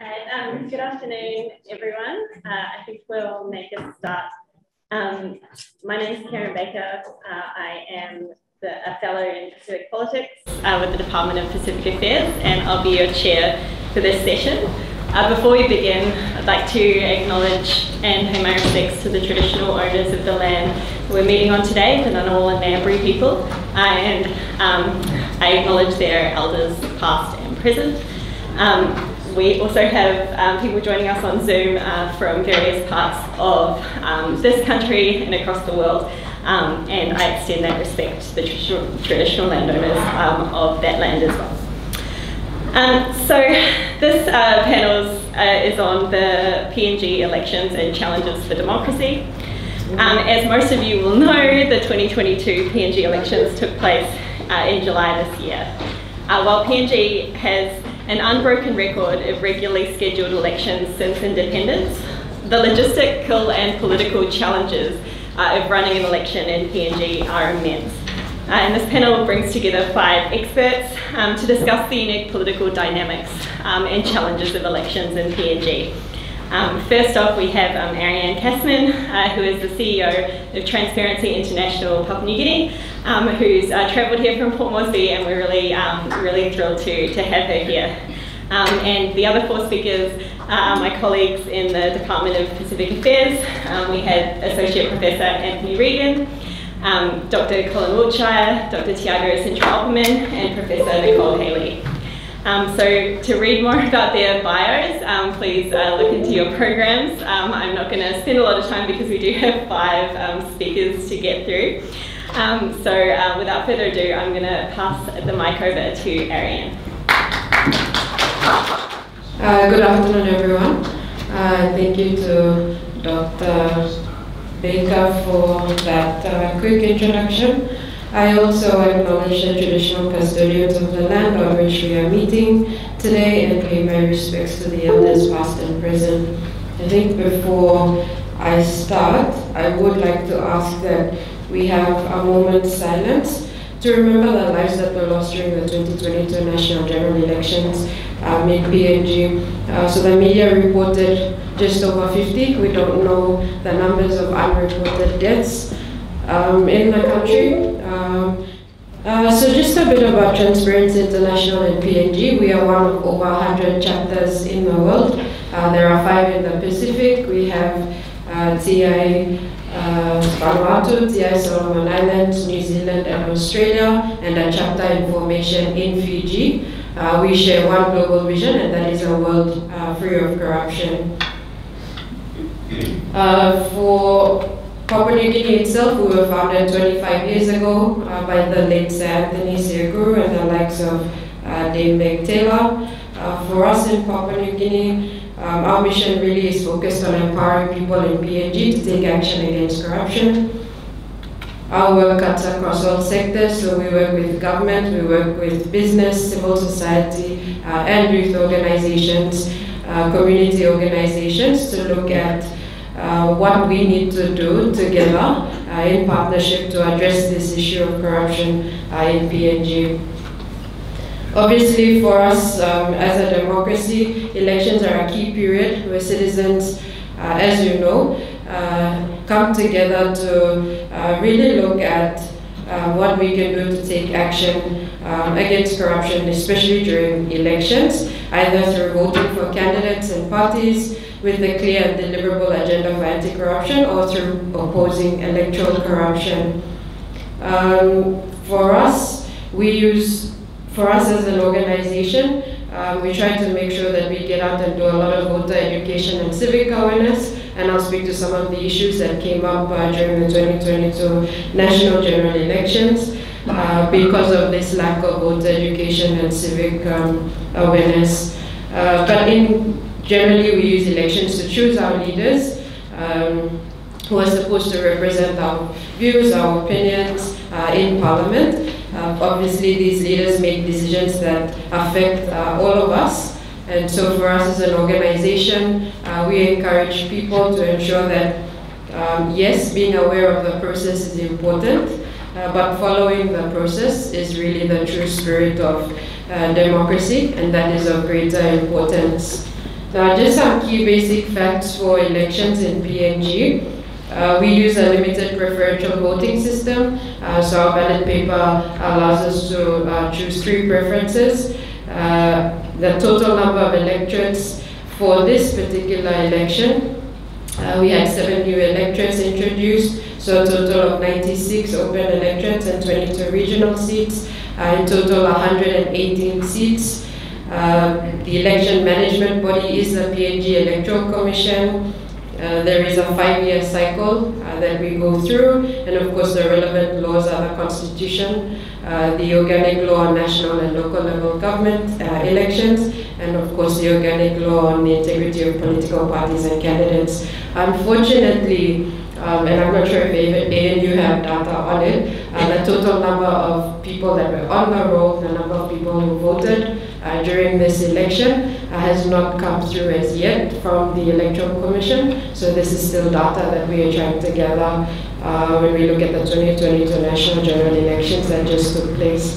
Um, good afternoon, everyone. Uh, I think we'll make a start. Um, my name is Kerryn Baker. Uh, I am the, a fellow in Pacific Politics uh, with the Department of Pacific Affairs, and I'll be your chair for this session. Uh, before we begin, I'd like to acknowledge and pay my respects to the traditional owners of the land we're meeting on today, the Ngunnawal and Ngambri people, and um, I acknowledge their elders past and present. Um, we also have um, people joining us on Zoom uh, from various parts of um, this country and across the world. Um, and I extend that respect to the traditional, traditional landowners um, of that land as well. Um, so this uh, panel uh, is on the PNG elections and challenges for democracy. Um, as most of you will know, the 2022 PNG elections took place uh, in July this year. Uh, while PNG has an unbroken record of regularly scheduled elections since independence, the logistical and political challenges uh, of running an election in PNG are immense. Uh, and this panel brings together five experts um, to discuss the unique political dynamics um, and challenges of elections in PNG. Um, first off, we have um, Arianne Kassman, uh, who is the CEO of Transparency International Papua New Guinea, um, who's uh, travelled here from Port Moresby, and we're really, um, really thrilled to, to have her here. Um, and the other four speakers are my colleagues in the Department of Pacific Affairs. Um, we had Associate Professor Anthony Regan, Dr. Colin Wiltshire, Dr. Thiago Cintra Oppermann, and Professor Nicole Haley. Um, so to read more about their bios, um, please uh, look into your programs. Um, I'm not going to spend a lot of time because we do have five um, speakers to get through. Um, so uh, without further ado, I'm going to pass the mic over to Arianne. Uh, good afternoon, everyone. Uh, thank you to Dr. Baker for that uh, quick introduction. I also acknowledge the traditional custodians of the land on which we are meeting today and pay my respects to the elders past and present. I think before I start, I would like to ask that we have a moment's silence to remember the lives that were lost during the 2022 national general elections um, in PNG. Uh, so the media reported just over 50. We don't know the numbers of unreported deaths um, in the country. Um, uh, so just a bit about Transparency International and PNG. We are one of over 100 chapters in the world. Uh, there are five in the Pacific. We have uh, TI uh, Vanuatu, TI Solomon Islands, New Zealand and Australia, and a chapter in formation in Fiji. Uh, we share one global vision, and that is a world uh, free of corruption. Uh, for Guinea itself, we were founded 25 years ago uh, by the late Sir Anthony Siaguru and the likes of uh, Meg Taylor. Uh, for us in Papua New Guinea, um, our mission really is focused on empowering people in PNG to take action against corruption. Our work cuts across all sectors, so we work with government, we work with business, civil society, uh, and youth organizations, uh, community organizations to look at what we need to do together uh, in partnership to address this issue of corruption uh, in PNG. Obviously, for us um, as a democracy, elections are a key period where citizens, uh, as you know, uh, come together to uh, really look at what we can do to take action um, against corruption, especially during elections, either through voting for candidates and parties, with a clear and deliverable agenda for anti-corruption or through opposing electoral corruption. Um, for us, we use, for us as an organization, um, we try to make sure that we get out and do a lot of voter education and civic awareness, and I'll speak to some of the issues that came up uh, during the 2022 national general elections. Uh, because of this lack of voter education and civic um, awareness. Uh, but in Generally, we use elections to choose our leaders um, who are supposed to represent our views, our opinions uh, in Parliament. Uh, obviously, these leaders make decisions that affect uh, all of us. And so for us as an organization, uh, we encourage people to ensure that, um, yes, being aware of the process is important, uh, but following the process is really the true spirit of uh, democracy, and that is of greater importance. Now, just some key basic facts for elections in PNG. Uh, we use a limited preferential voting system, uh, so our ballot paper allows us to uh, choose three preferences. Uh, the total number of electorates for this particular election, uh, we had seven new electorates introduced, so a total of 96 open electorates and 22 regional seats, uh, in total 118 seats. The election management body is the PNG Electoral Commission. Uh, there is a five-year cycle uh, that we go through, and of course the relevant laws are the Constitution, uh, the organic law on national and local level government uh, elections, and of course the organic law on the integrity of political parties and candidates. Unfortunately, um, and I'm not sure if ANU have data on it, uh, the total number of people that were on the roll, the number of people who voted uh, during this election uh, has not come through as yet from the Electoral Commission. So this is still data that we are trying to gather uh, when we look at the 2022 national general elections that just took place.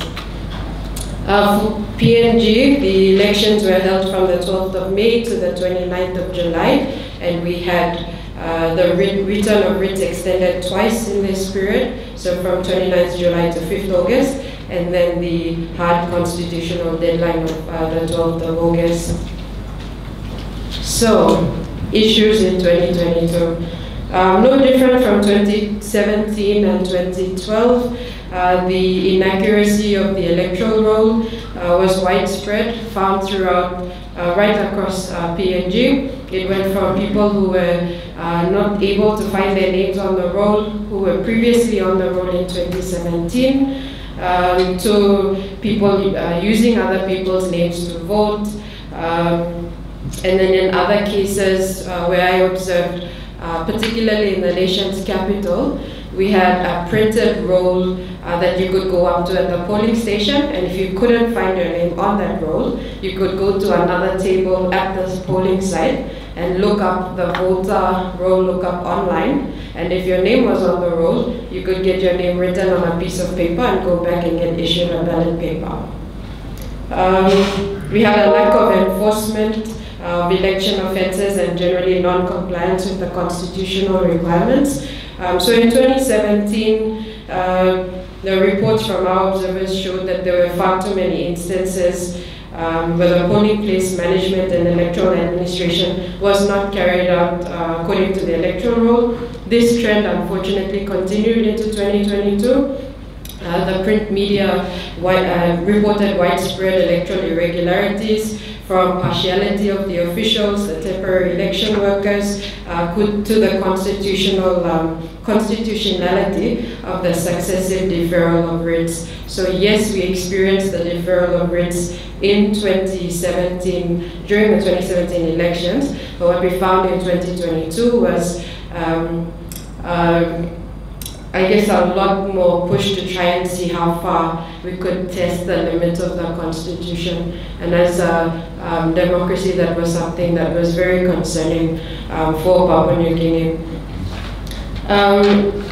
Uh, for PNG, the elections were held from the 12th of May to the 29th of July, and we had uh, the return of writs extended twice in this period, so from 29th July to 5th August, and then the hard constitutional deadline of uh, the 12th of August. So, issues in 2022. Um, no different from 2017 and 2012. Uh, the inaccuracy of the electoral roll uh, was widespread, found throughout, uh, right across uh, PNG. It went from people who were uh, not able to find their names on the roll, who were previously on the roll in 2017, um, to people uh, using other people's names to vote. Um, and then in other cases uh, where I observed, uh, particularly in the nation's capital, we had a printed roll uh, that you could go up to at the polling station, and if you couldn't find your name on that roll, you could go to another table at the polling site and look up the voter roll lookup online. And if your name was on the roll, you could get your name written on a piece of paper and go back and get issued a ballot paper. Um, we had a lack of enforcement of election offences and generally non-compliance with the constitutional requirements. Um, so in 2017, uh, the reports from our observers showed that there were far too many instances um, polling place management and electoral administration was not carried out uh, according to the electoral roll. This trend unfortunately continued into 2022. Uh, the print media uh, reported widespread electoral irregularities from partiality of the officials, the temporary election workers, uh, to the constitutional um, constitutionality of the successive deferral of writs. So yes, we experienced the deferral of writs in 2017, during the 2017 elections, but what we found in 2022 was, um, uh, I guess, a lot more push to try and see how far we could test the limits of the constitution. And as a um, democracy, that was something that was very concerning um, for Papua New Guinea. Um,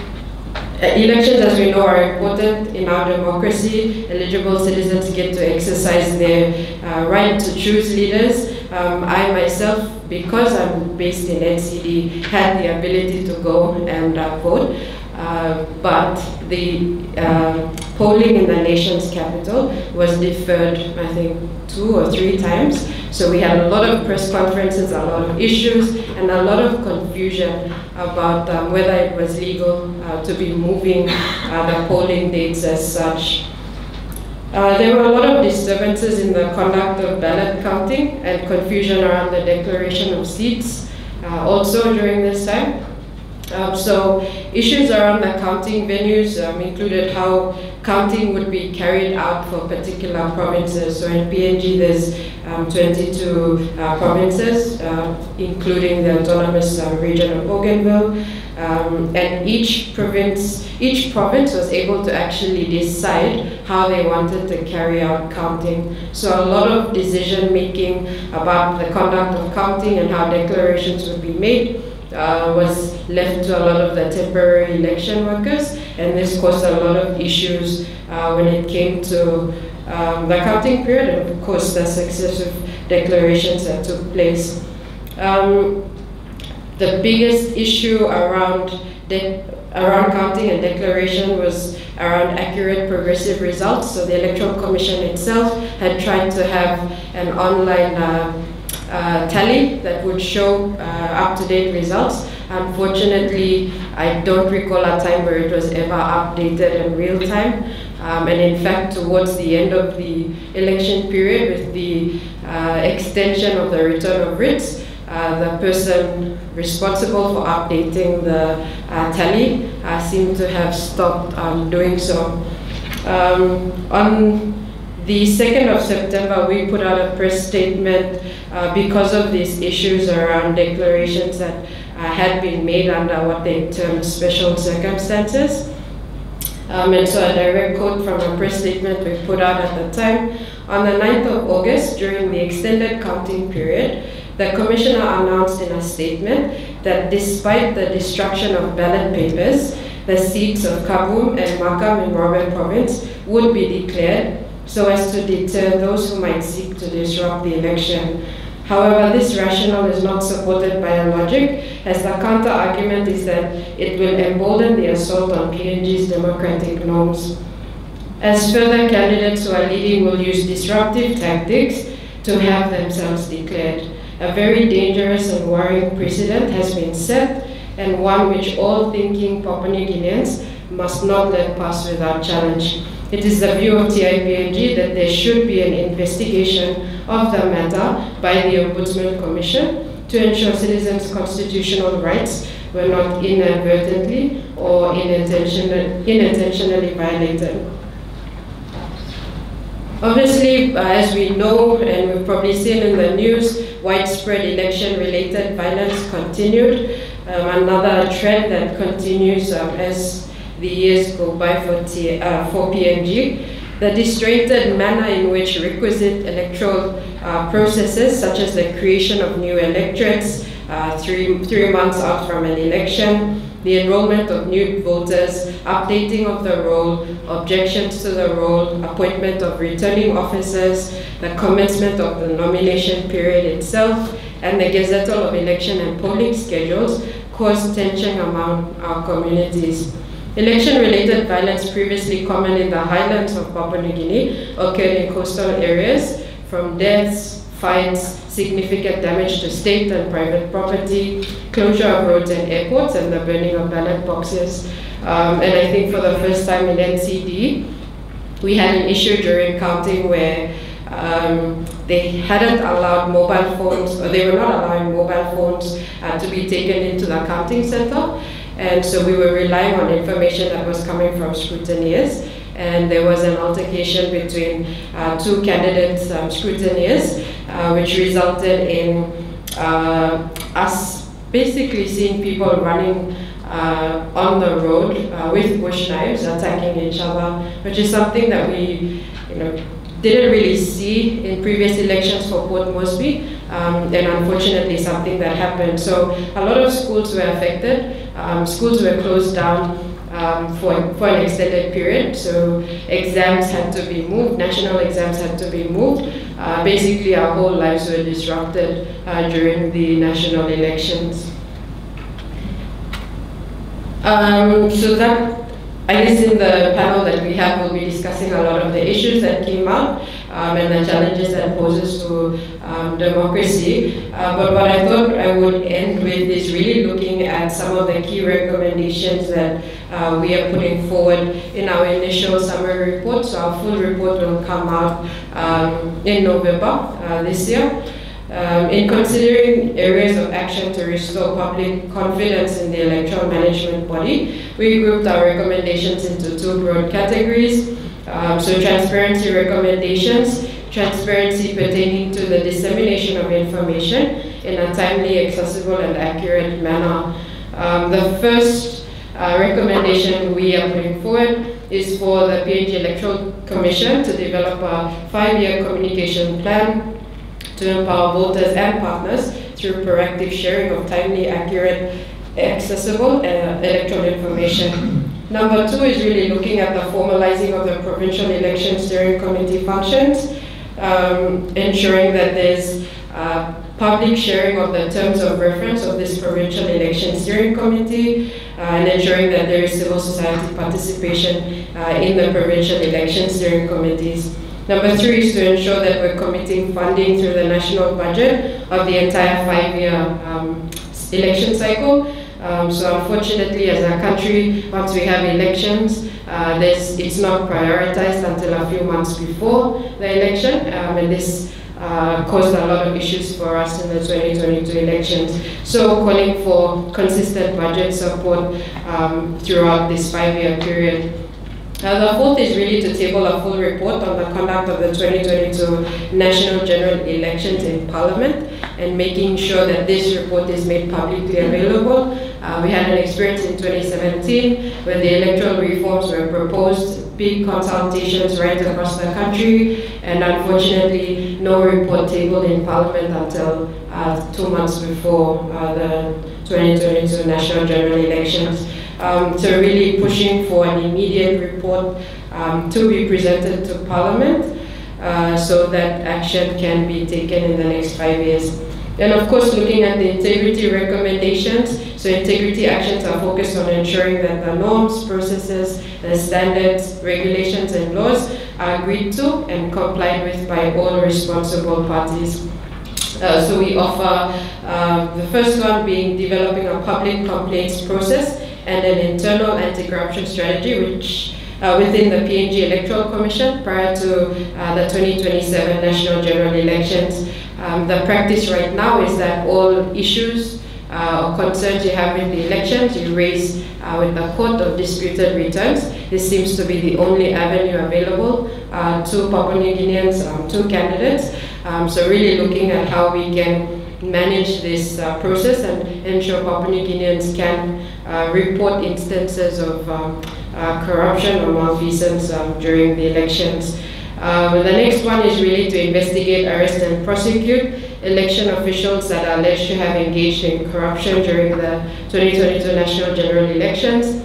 Elections, as we know, are important in our democracy. Eligible citizens get to exercise their uh, right to choose leaders. Um, I myself, because I'm based in NCD, had the ability to go and uh, vote. Uh, but the uh, polling in the nation's capital was deferred, I think, two or three times. So we had a lot of press conferences, a lot of issues, and a lot of confusion about um, whether it was legal uh, to be moving uh, the polling dates as such. Uh, there were a lot of disturbances in the conduct of ballot counting and confusion around the declaration of seats uh, also during this time. Um, so issues around the counting venues um, included how counting would be carried out for particular provinces. So in PNG there's um, 22 uh, provinces, uh, including the autonomous uh, region of Bougainville. Um, and each province, each province was able to actually decide how they wanted to carry out counting. So a lot of decision making about the conduct of counting and how declarations would be made uh, was left to a lot of the temporary election workers, and this caused a lot of issues uh, when it came to um, the counting period, and of course the successive declarations that took place. Um, the biggest issue around around counting and declaration was around accurate progressive results. So the Electoral Commission itself had tried to have an online uh, uh, tally that would show uh, up-to-date results. Unfortunately, I don't recall a time where it was ever updated in real time. Um, and in fact, towards the end of the election period, with the uh, extension of the return of writs, uh, the person responsible for updating the uh, tally uh, seemed to have stopped um, doing so. Um, on the 2nd of September, we put out a press statement uh, because of these issues around declarations that had been made under what they termed special circumstances. Um, and so a direct quote from a press statement we put out at the time. On the 9th of August, during the extended counting period, the commissioner announced in a statement that despite the destruction of ballot papers, the seats of Kabwum and Markham in Morobe province would be declared so as to deter those who might seek to disrupt the election. However, this rationale is not supported by a logic, as the counter argument is that it will embolden the assault on PNG's democratic norms. As further candidates who are leading will use disruptive tactics to have themselves declared. A very dangerous and worrying precedent has been set, and one which all thinking Papua New Guineans must not let pass without challenge. It is the view of TIPNG that there should be an investigation of the matter by the Ombudsman Commission to ensure citizens' constitutional rights were not inadvertently or unintentionally violated. Obviously, uh, as we know and we've probably seen in the news, widespread election-related violence continued. Um, another trend that continues um, as the years go by for, T, uh, for PNG. The disjointed manner in which requisite electoral uh, processes, such as the creation of new electorates uh, three, three months out from an election, the enrollment of new voters, updating of the roll, objections to the roll, appointment of returning officers, the commencement of the nomination period itself, and the gazettal of election and polling schedules caused tension among our communities. Election-related violence previously common in the highlands of Papua New Guinea occurred in coastal areas, from deaths, fights, significant damage to state and private property, closure of roads and airports, and the burning of ballot boxes. Um, and I think for the first time in NCD, we had an issue during counting where um, they hadn't allowed mobile phones, or they were not allowing mobile phones uh, to be taken into the counting center. And so we were relying on information that was coming from scrutineers. And there was an altercation between uh, two candidates um, scrutineers, uh, which resulted in uh, us basically seeing people running uh, on the road uh, with bush knives attacking each other, which is something that we you know, didn't really see in previous elections for Port Moresby, um, and unfortunately something that happened. So a lot of schools were affected. Um, schools were closed down um, for, for an extended period. So exams had to be moved, national exams had to be moved. Uh, basically, our whole lives were disrupted uh, during the national elections. Um, so that I guess in the panel that we have, we'll be discussing a lot of the issues that came up um, and the challenges that poses to um, democracy. Uh, but what I thought I would end with is really looking at some of the key recommendations that uh, we are putting forward in our initial summary report. So our full report will come out um, in November uh, this year. Um, in considering areas of action to restore public confidence in the electoral management body, we grouped our recommendations into two broad categories. Um, so transparency recommendations, transparency pertaining to the dissemination of information in a timely, accessible, and accurate manner. Um, the first uh, recommendation we are putting forward is for the PNG Electoral Commission to develop a five-year communication plan to empower voters and partners through proactive sharing of timely, accurate, accessible uh, electoral information. Number two is really looking at the formalizing of the provincial election steering committee functions, um, ensuring that there's uh, public sharing of the terms of reference of this provincial election steering committee, uh, and ensuring that there is civil society participation uh, in the provincial election steering committees. Number three is to ensure that we're committing funding through the national budget of the entire five-year um, election cycle. Um, so unfortunately, as a country, once we have elections, uh, it's not prioritized until a few months before the election, um, and this uh, caused a lot of issues for us in the 2022 elections. So calling for consistent budget support um, throughout this five-year period. Uh, the fourth is really to table a full report on the conduct of the 2022 national general elections in Parliament and making sure that this report is made publicly available. Uh, we had an experience in 2017 when the electoral reforms were proposed, big consultations right across the country, and unfortunately no report tabled in Parliament until uh, two months before uh, the 2022 national general elections. Um, so really pushing for an immediate report um, to be presented to Parliament uh, so that action can be taken in the next five years. And of course, looking at the integrity recommendations, so integrity actions are focused on ensuring that the norms, processes, the standards, regulations, and laws are agreed to and complied with by all responsible parties. Uh, so we offer uh, the first one being developing a public complaints process and an internal anti-corruption strategy which uh, within the PNG Electoral Commission prior to uh, the 2027 national general elections. Um, the practice right now is that all issues uh, or concerns you have with the elections you raise uh, with the Court of Disputed Returns. This seems to be the only avenue available uh, to Papua New Guineans, um, to candidates. Um, so really looking at how we can manage this uh, process and ensure Papua New Guineans can uh, report instances of um, uh, corruption or malfeasance um, during the elections. Uh, the next one is really to investigate, arrest, and prosecute election officials that are alleged to have engaged in corruption during the 2022 national general elections.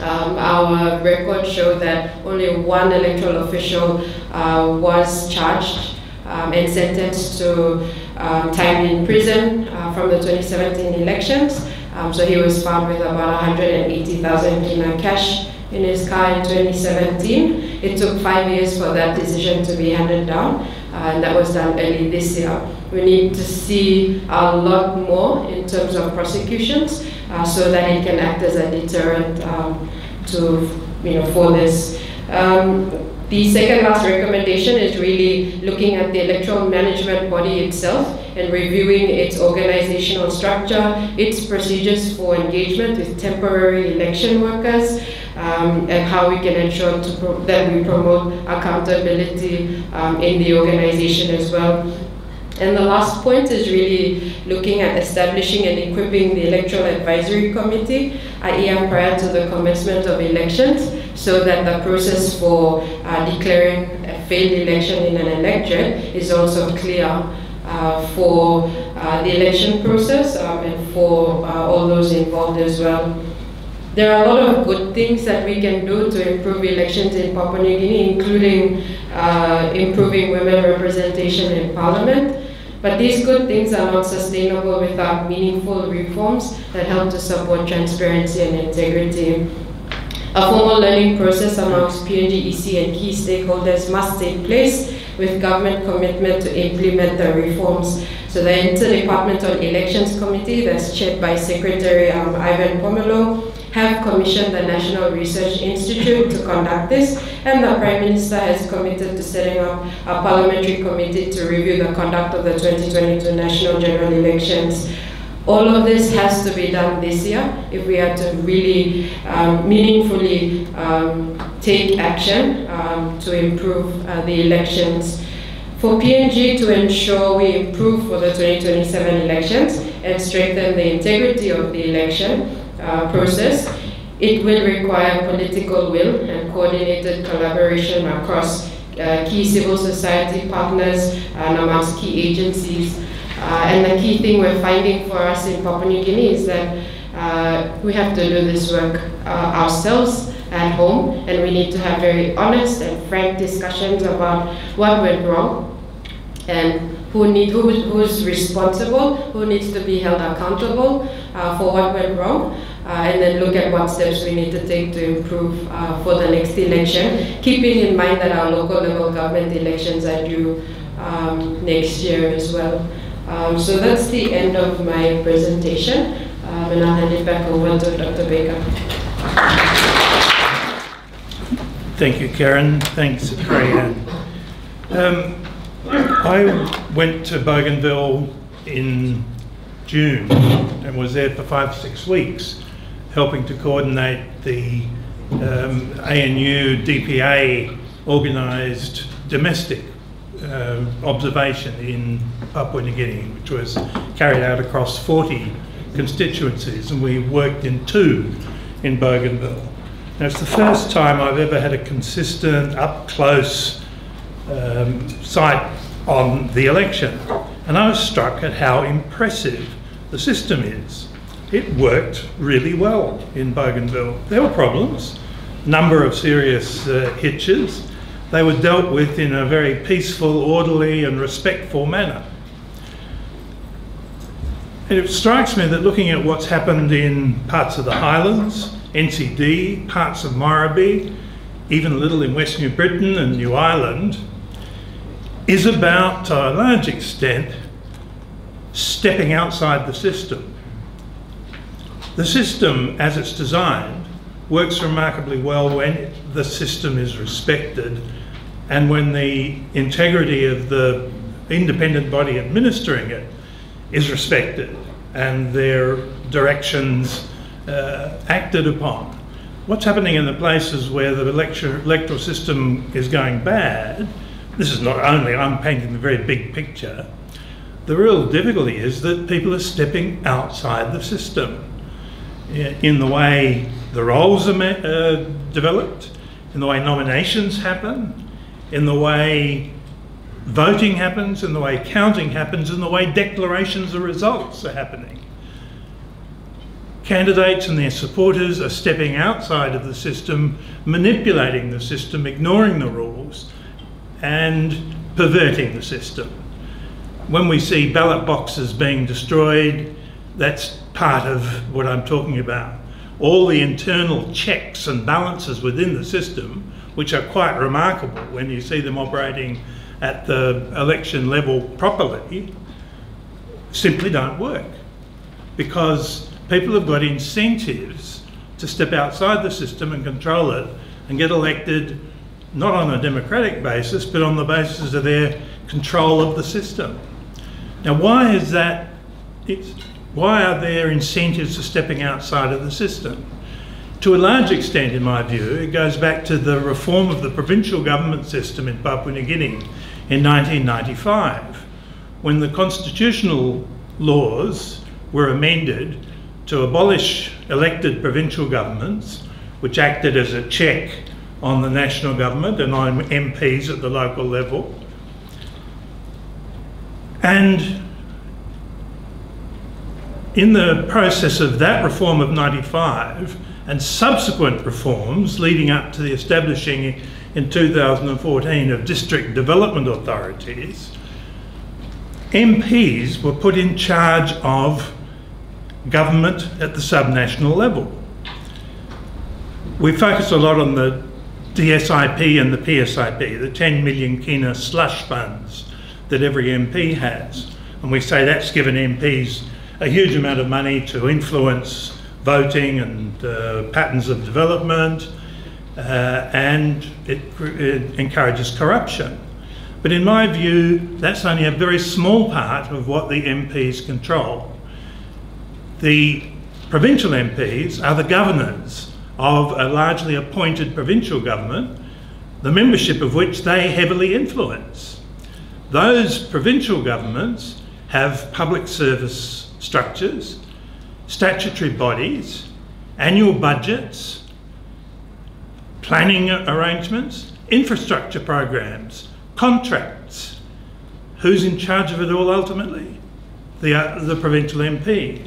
Um, our records show that only one electoral official uh, was charged um, and sentenced to um, time in prison uh, from the 2017 elections. Um, so he was found with about 180,000 kina cash in his car in 2017. It took five years for that decision to be handed down, uh, and that was done early this year. We need to see a lot more in terms of prosecutions uh, so that it can act as a deterrent um, to, you know, for this. Um, the second last recommendation is really looking at the electoral management body itself and reviewing its organizational structure, its procedures for engagement with temporary election workers, um, and how we can ensure that we promote accountability um, in the organization as well. And the last point is really looking at establishing and equipping the Electoral Advisory Committee, IEM, prior to the commencement of elections, so that the process for uh, declaring a failed election in an electorate is also clear uh, for uh, the election process um, and for all those involved as well. There are a lot of good things that we can do to improve elections in Papua New Guinea, including uh, improving women representation in parliament. But these good things are not sustainable without meaningful reforms that help to support transparency and integrity. A formal learning process amongst PNG EC and key stakeholders must take place with government commitment to implement the reforms. So the Interdepartmental Elections Committee that's chaired by Secretary um, Ivan Pomaleu have commissioned the National Research Institute to conduct this, and the Prime Minister has committed to setting up a parliamentary committee to review the conduct of the 2022 national general elections. All of this has to be done this year if we are to really um, meaningfully um, take action um, to improve uh, the elections. For PNG to ensure we improve for the 2027 elections and strengthen the integrity of the election, uh, process, it will require political will and coordinated collaboration across uh, key civil society partners and amongst key agencies. Uh, and the key thing we're finding for us in Papua New Guinea is that uh, we have to do this work uh, ourselves at home and we need to have very honest and frank discussions about what went wrong and who need who, who's responsible, who needs to be held accountable uh, for what went wrong, uh, and then look at what steps we need to take to improve uh, for the next election, keeping in mind that our local level government elections are due um, next year as well. Um, so that's the end of my presentation, um, and I'll hand it back over to Dr. Baker. Thank you, Kerryn. Thanks, Rayanne. Um, I went to Bougainville in June and was there for five, six weeks, helping to coordinate the um, ANU DPA organised domestic uh, observation in Papua New Guinea, which was carried out across 40 constituencies, and we worked in two in Bougainville. Now, it's the first time I've ever had a consistent, up close um, sight on the election, and I was struck at how impressive the system is. It worked really well in Bougainville. There were problems, number of serious uh, hitches, they were dealt with in a very peaceful, orderly, and respectful manner. And it strikes me that looking at what's happened in parts of the Highlands, NCD, parts of Morobe, even a little in West New Britain and New Ireland, is about, to a large extent, stepping outside the system. The system, as it's designed, works remarkably well when the system is respected and when the integrity of the independent body administering it is respected and their directions uh, acted upon. What's happening in the places where the electoral system is going bad, this is not only, I'm painting the very big picture, the real difficulty is that people are stepping outside the system in the way the rolls are uh, developed, in the way nominations happen, in the way voting happens, in the way counting happens, in the way declarations of results are happening. Candidates and their supporters are stepping outside of the system, manipulating the system, ignoring the rules, and perverting the system. When we see ballot boxes being destroyed, that's part of what I'm talking about all the internal checks and balances within the system, which are quite remarkable when you see them operating at the election level properly, simply don't work because people have got incentives to step outside the system and control it and get elected not on a democratic basis but on the basis of their control of the system. Now why is that why are there incentives for stepping outside of the system? To a large extent, in my view, it goes back to the reform of the provincial government system in Papua New Guinea in 1995, when the constitutional laws were amended to abolish elected provincial governments, which acted as a check on the national government and on MPs at the local level, and in the process of that reform of 95 and subsequent reforms leading up to the establishing in 2014 of district development authorities, MPs were put in charge of government at the subnational level. We focus a lot on the DSIP and the PSIP, the 10 million kina slush funds that every MP has. And we say that's given MPs a huge amount of money to influence voting and uh, patterns of development, uh, and it, it, encourages corruption. But in my view, that's only a very small part of what the MPs control. The provincial MPs are the governors of a largely appointed provincial government, the membership of which they heavily influence. Those provincial governments have public service structures, statutory bodies, annual budgets, planning arrangements, infrastructure programs, contracts. Who's in charge of it all ultimately? The, uh, the provincial MP.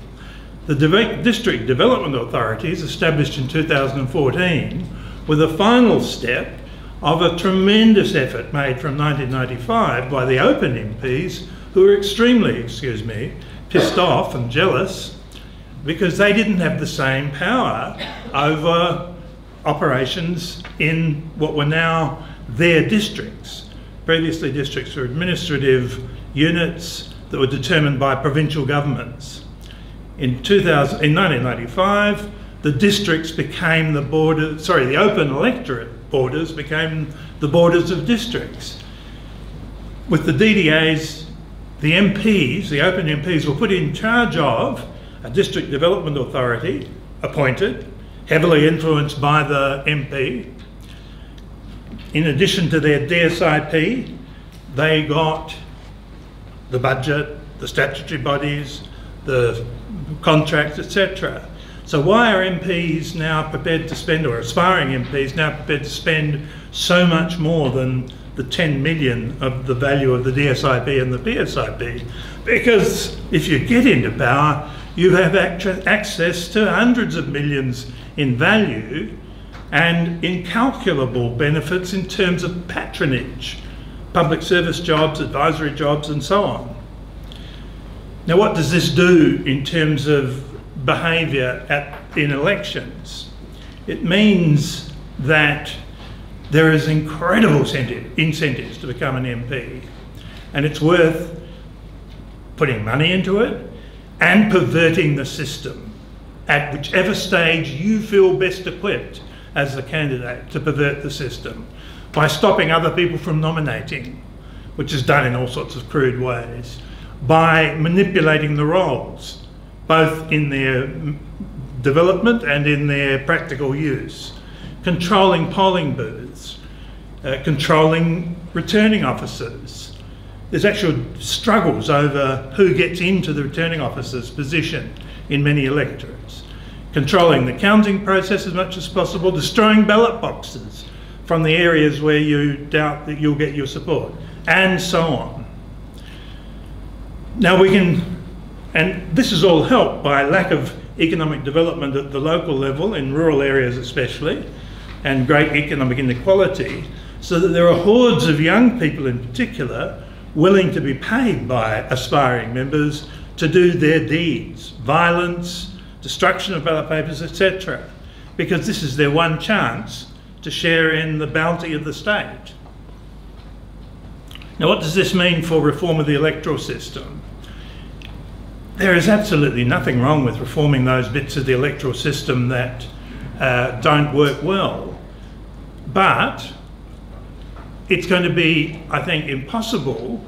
The district development authorities established in 2014 were the final step of a tremendous effort made from 1995 by the open MPs who were extremely, excuse me, pissed off and jealous because they didn't have the same power over operations in what were now their districts. Previously, districts were administrative units that were determined by provincial governments. In, 2000, in 1995, the districts became the border, sorry, the open electorate borders became the borders of districts. With the DDAs, the MPs, the open MPs, were put in charge of a district development authority appointed, heavily influenced by the MP. In addition to their DSIP, they got the budget, the statutory bodies, the contracts, etc. So why are MPs now prepared to spend, or aspiring MPs now prepared to spend so much more than the 10 million of the value of the DSIP and the PSIP? Because if you get into power, you have access to hundreds of millions in value and incalculable benefits in terms of patronage, public service jobs, advisory jobs, and so on. Now, what does this do in terms of behaviour in elections? It means that there is incredible incentives to become an MP, and it's worth putting money into it and perverting the system at whichever stage you feel best equipped as the candidate to pervert the system by stopping other people from nominating, which is done in all sorts of crude ways, by manipulating the rolls, both in their development and in their practical use, controlling polling booths, uh, controlling returning officers. There's actual struggles over who gets into the returning officer's position in many electorates. Controlling the counting process as much as possible, destroying ballot boxes from the areas where you doubt that you'll get your support, and so on. Now we can, and this is all helped by lack of economic development at the local level, in rural areas especially, and great economic inequality, so that there are hordes of young people in particular willing to be paid by aspiring members to do their deeds, violence, destruction of ballot papers, etc. Because this is their one chance to share in the bounty of the state. Now, what does this mean for reform of the electoral system? There is absolutely nothing wrong with reforming those bits of the electoral system that uh, don't work well. But it's going to be, I think, impossible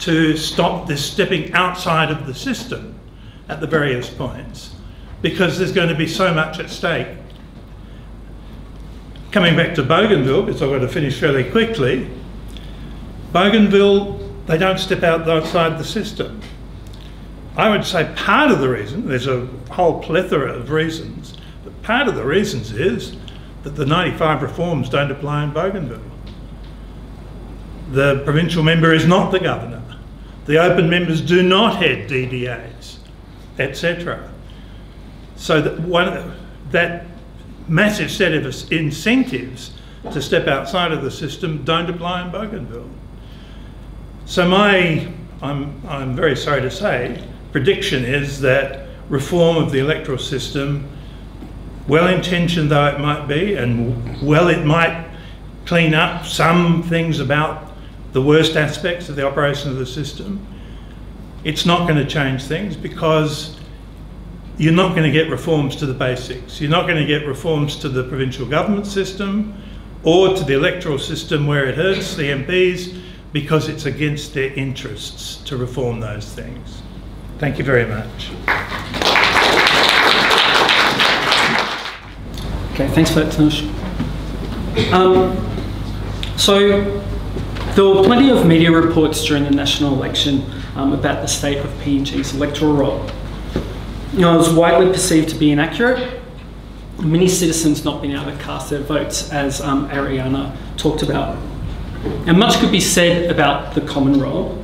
to stop this stepping outside of the system at the various points because there's going to be so much at stake. Coming back to Bougainville, because I've got to finish fairly quickly, Bougainville, they don't step outside the system. I would say part of the reason, there's a whole plethora of reasons, but part of the reasons is that the 95 reforms don't apply in Bougainville. The provincial member is not the governor. The open members do not head DDAs, etc. So that, one, that massive set of incentives to step outside of the system don't apply in Bougainville. So my, I'm, I'm very sorry to say, prediction is that reform of the electoral system, well intentioned though it might be, and well it might clean up some things about the worst aspects of the operation of the system, it's not going to change things because you're not going to get reforms to the basics. You're not going to get reforms to the provincial government system or to the electoral system where it hurts the MPs because it's against their interests to reform those things. Thank you very much. Okay, thanks for that, Tanush. Um, so there were plenty of media reports during the national election um, about the state of PNG's electoral roll. You know, it was widely perceived to be inaccurate. Many citizens not being able to cast their votes, as um, Arianne talked about. And much could be said about the common roll,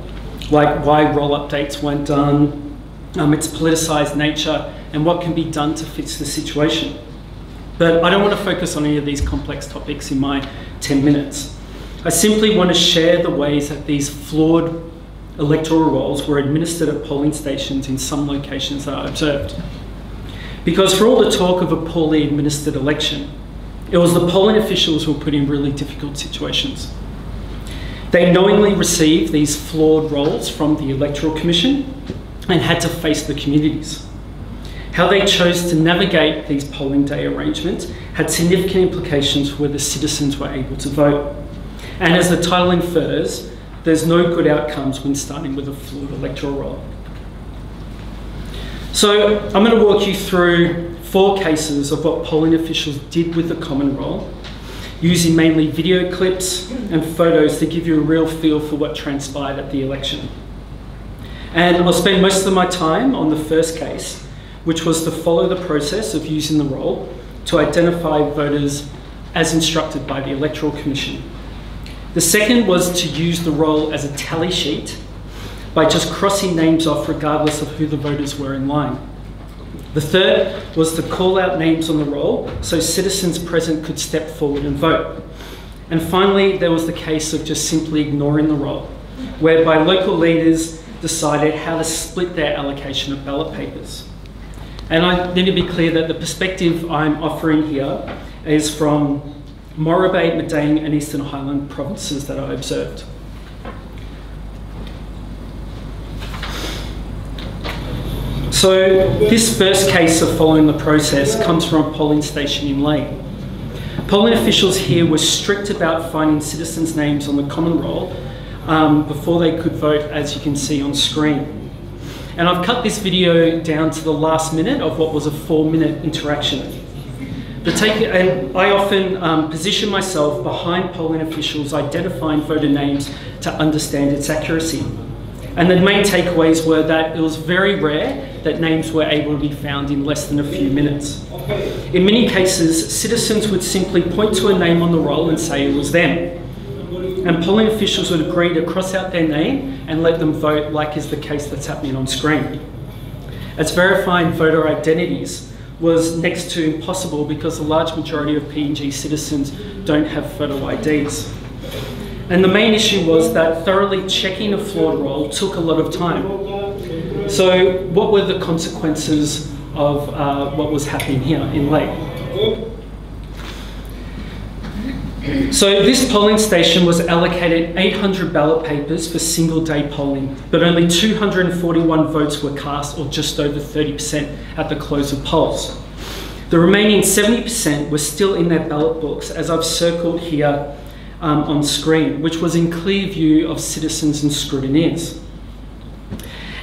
like why roll updates weren't done, um, its politicised nature, and what can be done to fix the situation. But I don't want to focus on any of these complex topics in my 10 minutes. I simply want to share the ways that these flawed electoral rolls were administered at polling stations in some locations that I observed. Because for all the talk of a poorly administered election, it was the polling officials who were put in really difficult situations. They knowingly received these flawed rolls from the Electoral Commission and had to face the communities. How they chose to navigate these polling day arrangements had significant implications for whether citizens were able to vote. And as the title infers, there's no good outcomes when starting with a flawed electoral roll. So I'm going to walk you through four cases of what polling officials did with the common roll, using mainly video clips and photos to give you a real feel for what transpired at the election. And I'll spend most of my time on the first case, which was to follow the process of using the roll to identify voters as instructed by the Electoral Commission. The second was to use the roll as a tally sheet by just crossing names off regardless of who the voters were in line. The third was to call out names on the roll so citizens present could step forward and vote. And finally, there was the case of just simply ignoring the roll, whereby local leaders decided how to split their allocation of ballot papers. And I need to be clear that the perspective I'm offering here is from Morobe, Madang, and Eastern Highland provinces that I observed. So, this first case of following the process comes from a polling station in Lae. Polling officials here were strict about finding citizens' names on the common roll um, before they could vote, as you can see on screen. And I've cut this video down to the last minute of what was a four minute interaction. The take, and I often um, position myself behind polling officials identifying voter names to understand its accuracy. And the main takeaways were that it was very rare that names were able to be found in less than a few minutes. In many cases, citizens would simply point to a name on the roll and say it was them and polling officials would agree to cross out their name and let them vote, like is the case that's happening on screen. As verifying voter identities was next to impossible because the large majority of PNG citizens don't have photo IDs. And the main issue was that thoroughly checking a flawed roll took a lot of time. So, what were the consequences of uh, what was happening here in Lae? So this polling station was allocated 800 ballot papers for single day polling, but only 241 votes were cast, or just over 30% at the close of polls. The remaining 70% were still in their ballot books, as I've circled here um, on screen, which was in clear view of citizens and scrutineers.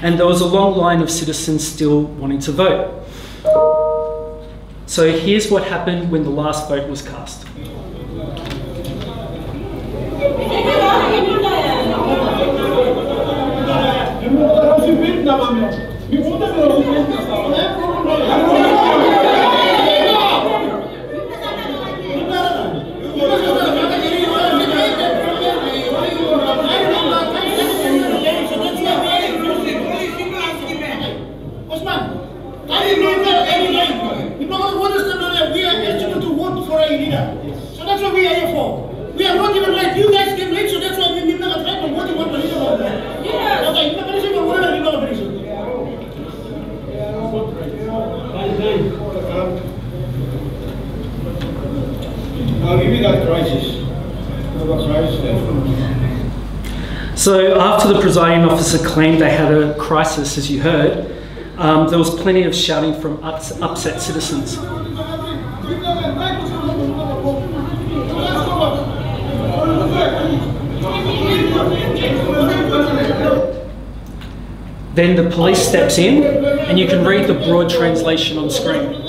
And there was a long line of citizens still wanting to vote. So here's what happened when the last vote was cast. Me kɔtɔ la si bi dama mɛ mi kun tɛ That crisis. So after the presiding officer claimed they had a crisis, as you heard, um, there was plenty of shouting from ups upset citizens. Then the police steps in, and you can read the broad translation on screen.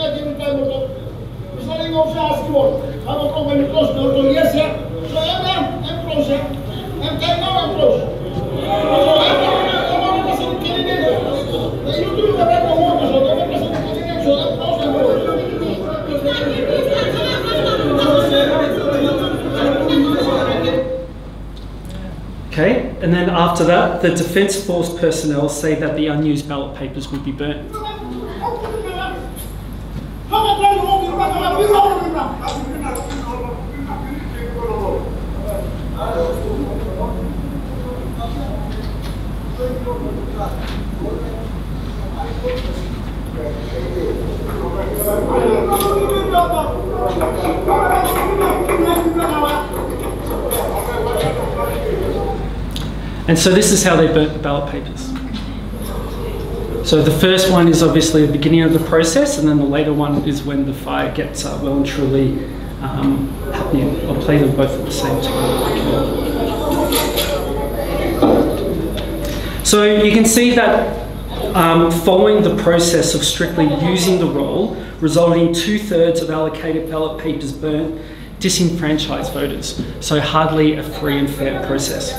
After that, the Defence Force personnel say that the unused ballot papers would be burnt. And so this is how they burnt the ballot papers. So the first one is obviously the beginning of the process, and then the later one is when the fire gets uh, well and truly um, happening. I'll play them both at the same time. So you can see that um, following the process of strictly using the roll, resulting in two thirds of allocated ballot papers burnt, disenfranchised voters. So hardly a free and fair process.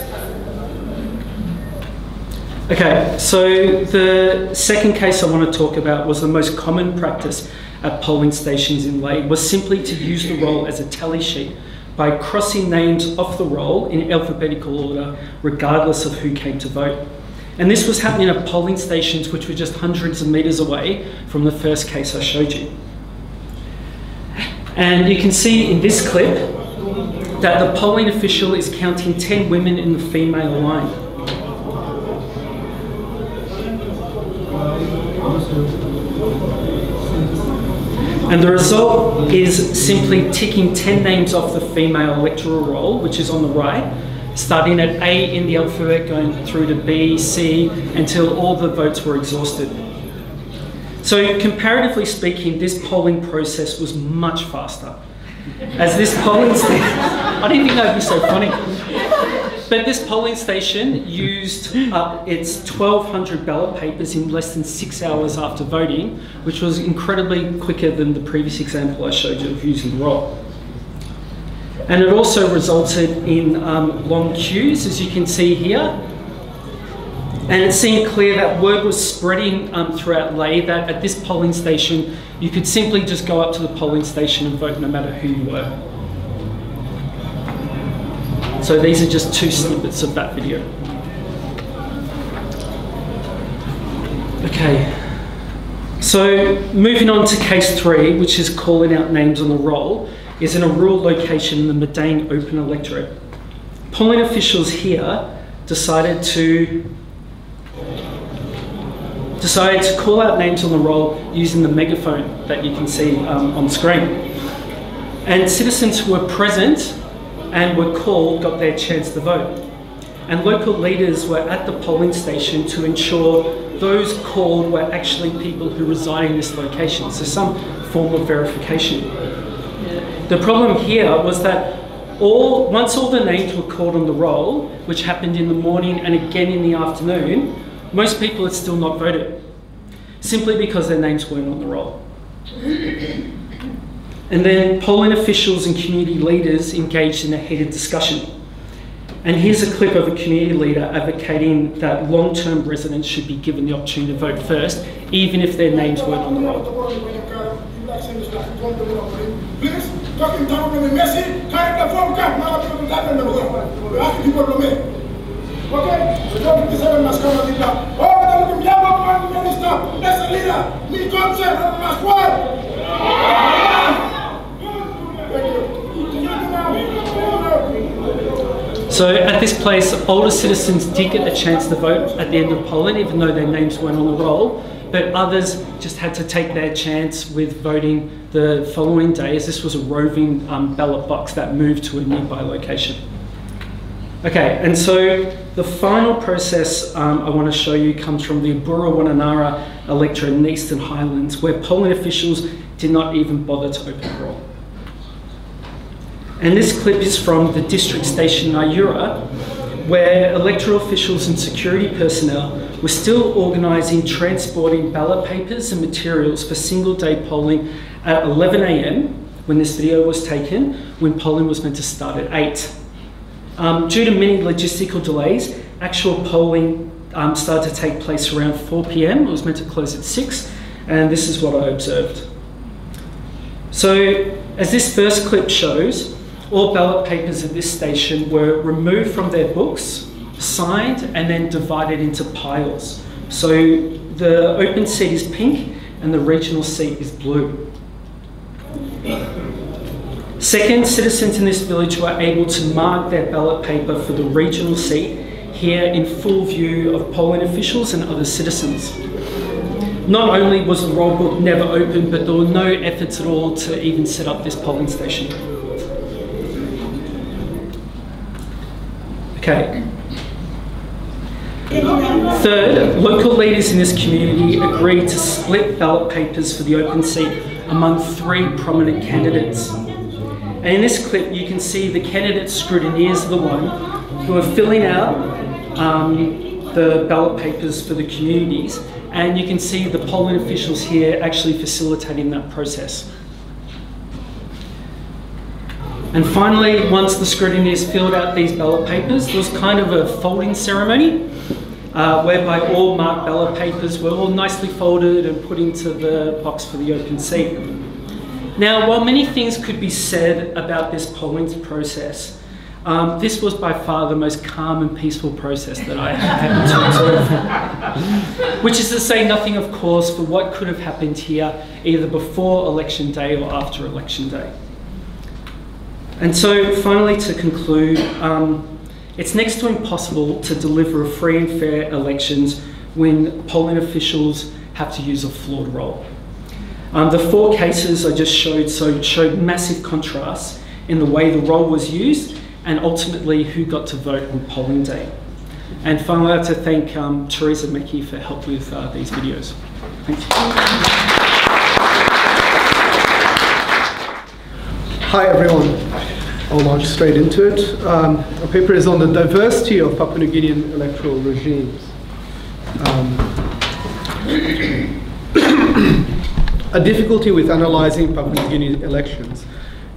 Okay, so the second case I want to talk about was the most common practice at polling stations in Lae was simply to use the roll as a tally sheet by crossing names off the roll in alphabetical order, regardless of who came to vote. And this was happening at polling stations which were just hundreds of metres away from the first case I showed you. And you can see in this clip that the polling official is counting 10 women in the female line. And the result is simply ticking 10 names off the female electoral roll, which is on the right, starting at A in the alphabet, going through to B, C, until all the votes were exhausted. So, comparatively speaking, this polling process was much faster. As this polling I didn't think that would be so funny. But this polling station used up its 1,200 ballot papers in less than six hours after voting, which was incredibly quicker than the previous example I showed you of using roll. And it also resulted in um, long queues, as you can see here. And it seemed clear that word was spreading um, throughout Lae that at this polling station, you could simply just go up to the polling station and vote no matter who you were. So these are just two snippets of that video. Okay, so moving on to case three, which is calling out names on the roll is in a rural location in the Madang Open electorate. Polling officials here decided to decided to call out names on the roll using the megaphone that you can see um, on screen. And citizens who were present and were called got their chance to vote. And local leaders were at the polling station to ensure those called were actually people who reside in this location, so some form of verification. The problem here was that all once all the names were called on the roll, which happened in the morning and again in the afternoon, most people had still not voted, simply because their names weren't on the roll. And then polling officials and community leaders engaged in a heated discussion. And here's a clip of a community leader advocating that long term residents should be given the opportunity to vote first, even if their names weren't on the roll. Okay last one. So at this place, older citizens did get a chance to vote at the end of polling, even though their names weren't on the roll but others just had to take their chance with voting the following day, as this was a roving um, ballot box that moved to a nearby location. Okay, and so the final process um, I want to show you comes from the Obura Wonenara electorate in the Eastern Highlands, where polling officials did not even bother to open the roll. And this clip is from the district station Nyura, where electoral officials and security personnel were still organising transporting ballot papers and materials for single day polling at 11am when this video was taken, when polling was meant to start at 8. Um, due to many logistical delays, actual polling um, started to take place around 4pm. It was meant to close at 6, and this is what I observed. So, as this first clip shows, all ballot papers at this station were removed from their books signed and then divided into piles. So the open seat is pink and the regional seat is blue. Second, citizens in this village were able to mark their ballot paper for the regional seat here in full view of polling officials and other citizens. Not only was the roll book never opened, but there were no efforts at all to even set up this polling station. Okay, Third, local leaders in this community agreed to split ballot papers for the open seat among three prominent candidates. And in this clip, you can see the candidate scrutineers are the one who are filling out um, the ballot papers for the communities, and you can see the polling officials here actually facilitating that process. And finally, once the scrutineers filled out these ballot papers, there was kind of a folding ceremony uh, whereby all marked ballot papers were all nicely folded and put into the box for the open seat. Now, while many things could be said about this polling process, um, this was by far the most calm and peaceful process that I have had to observe. Which is to say nothing, of course, for what could have happened here either before election day or after election day. And so, finally, to conclude, um, it's next to impossible to deliver free and fair elections when polling officials have to use a flawed roll. Um, the four cases I just showed so showed massive contrasts in the way the roll was used and ultimately who got to vote on polling day. And finally, I'd like to thank um, Teresa Mecki for help with uh, these videos. Thank you. Hi everyone. I'll launch straight into it. Um, our paper is on the diversity of Papua New Guinean electoral regimes. Um, a difficulty with analyzing Papua New Guinea elections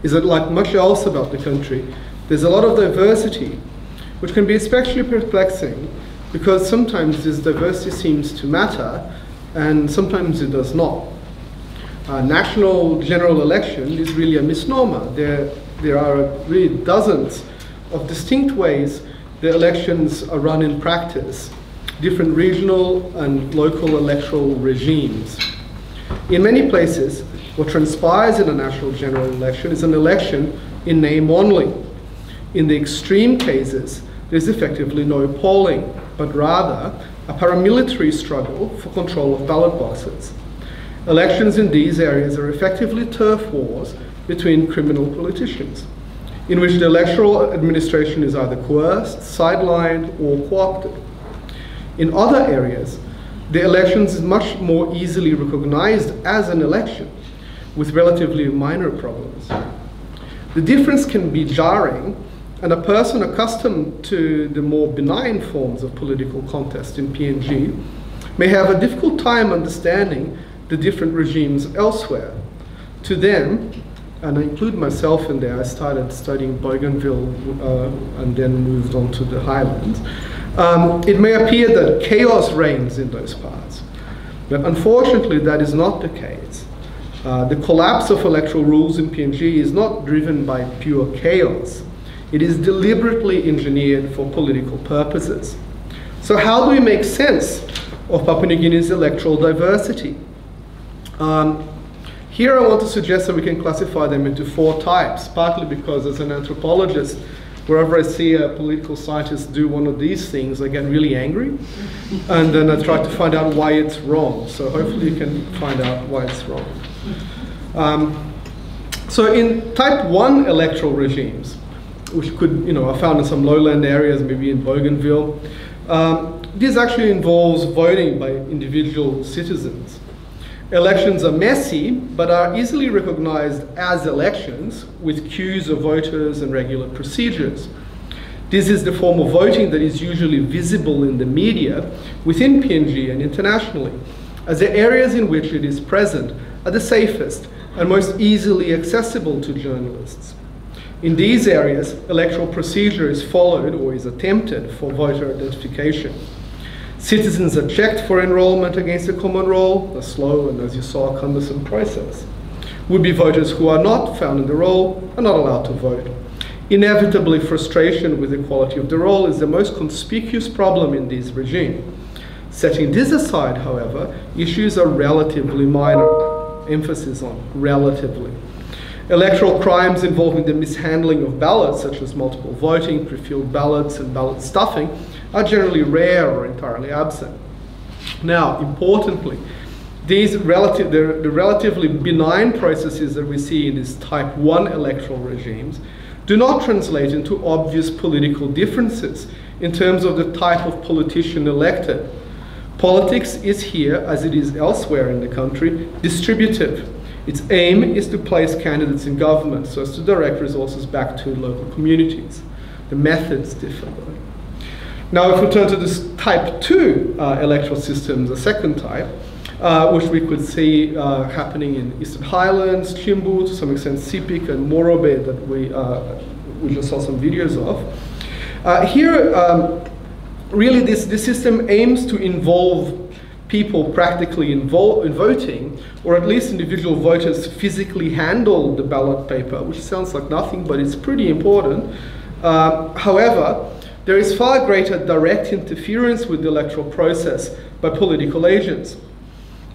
is that, like much else about the country, there's a lot of diversity, which can be especially perplexing because sometimes this diversity seems to matter and sometimes it does not. A national general election is really a misnomer. There are really dozens of distinct ways the elections are run in practice, different regional and local electoral regimes. In many places, what transpires in a national general election is an election in name only. In the extreme cases, there's effectively no polling, but rather a paramilitary struggle for control of ballot boxes. Elections in these areas are effectively turf wars between criminal politicians, in which the electoral administration is either coerced, sidelined, or co opted. In other areas, the elections is much more easily recognized as an election, with relatively minor problems. The difference can be jarring, and a person accustomed to the more benign forms of political contest in PNG may have a difficult time understanding the different regimes elsewhere. To them, and I include myself in there, I started studying Bougainville uh, and then moved on to the highlands. Um, it may appear that chaos reigns in those parts, but unfortunately, that is not the case. Uh, the collapse of electoral rules in PNG is not driven by pure chaos. It is deliberately engineered for political purposes. So, how do we make sense of Papua New Guinea's electoral diversity? Um, here I want to suggest that we can classify them into four types, partly because as an anthropologist, wherever I see a political scientist do one of these things, I get really angry. and then I try to find out why it's wrong. So hopefully you can find out why it's wrong. Um, so in type 1 electoral regimes, which could, you know, are found in some lowland areas, maybe in Bougainville, um, this actually involves voting by individual citizens. Elections are messy, but are easily recognized as elections with queues of voters and regular procedures. This is the form of voting that is usually visible in the media within PNG and internationally, as the areas in which it is present are the safest and most easily accessible to journalists. In these areas, electoral procedure is followed or is attempted for voter identification. Citizens are checked for enrollment against the common roll, a slow and, as you saw, cumbersome process. Would-be voters who are not found in the roll are not allowed to vote. Inevitably, frustration with the quality of the roll is the most conspicuous problem in this regime. Setting this aside, however, issues are relatively minor. Emphasis on relatively. Electoral crimes involving the mishandling of ballots, such as multiple voting, pre-filled ballots, and ballot stuffing, are generally rare or entirely absent. Now, importantly, these relative, the, the relatively benign processes that we see in these type 1 electoral regimes do not translate into obvious political differences in terms of the type of politician elected. Politics is here, as it is elsewhere in the country, distributive. Its aim is to place candidates in government so as to direct resources back to local communities. The methods differ though. Now, if we turn to this type 2 uh, electoral system, the second type, uh, which we could see uh, happening in Eastern Highlands, Chimbu, to some extent Sepik and Morobe that we, uh, we just saw some videos of. Uh, here, um, really this, this system aims to involve people practically in, in, voting, or at least individual voters physically handle the ballot paper, which sounds like nothing, but it's pretty important. Uh, however, there is far greater direct interference with the electoral process by political agents.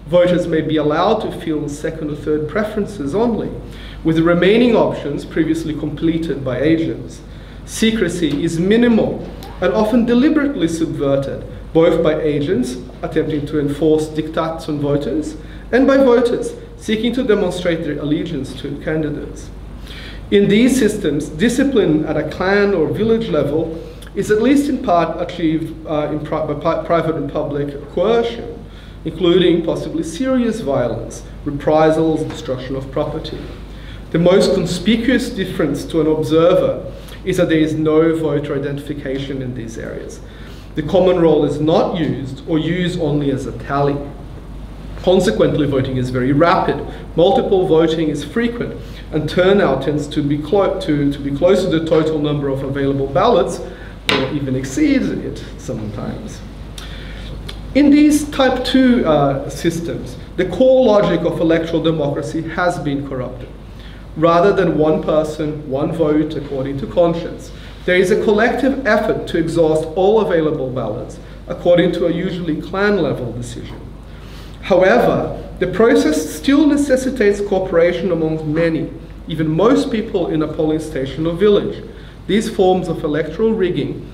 Voters may be allowed to fill second or third preferences only, with the remaining options previously completed by agents. Secrecy is minimal and often deliberately subverted, both by agents attempting to enforce diktats on voters and by voters seeking to demonstrate their allegiance to candidates. In these systems, discipline at a clan or village level is at least in part achieved uh, in pri by private and public coercion, including possibly serious violence, reprisals, destruction of property. The most conspicuous difference to an observer is that there is no voter identification in these areas. The common roll is not used or used only as a tally. Consequently, voting is very rapid. Multiple voting is frequent, and turnout tends to be, to, to be close to the total number of available ballots, or even exceeds it sometimes. In these type 2 uh, systems, the core logic of electoral democracy has been corrupted rather than one person, one vote according to conscience. There is a collective effort to exhaust all available ballots according to a usually clan level decision. However, the process still necessitates cooperation among many, even most people in a polling station or village. These forms of electoral rigging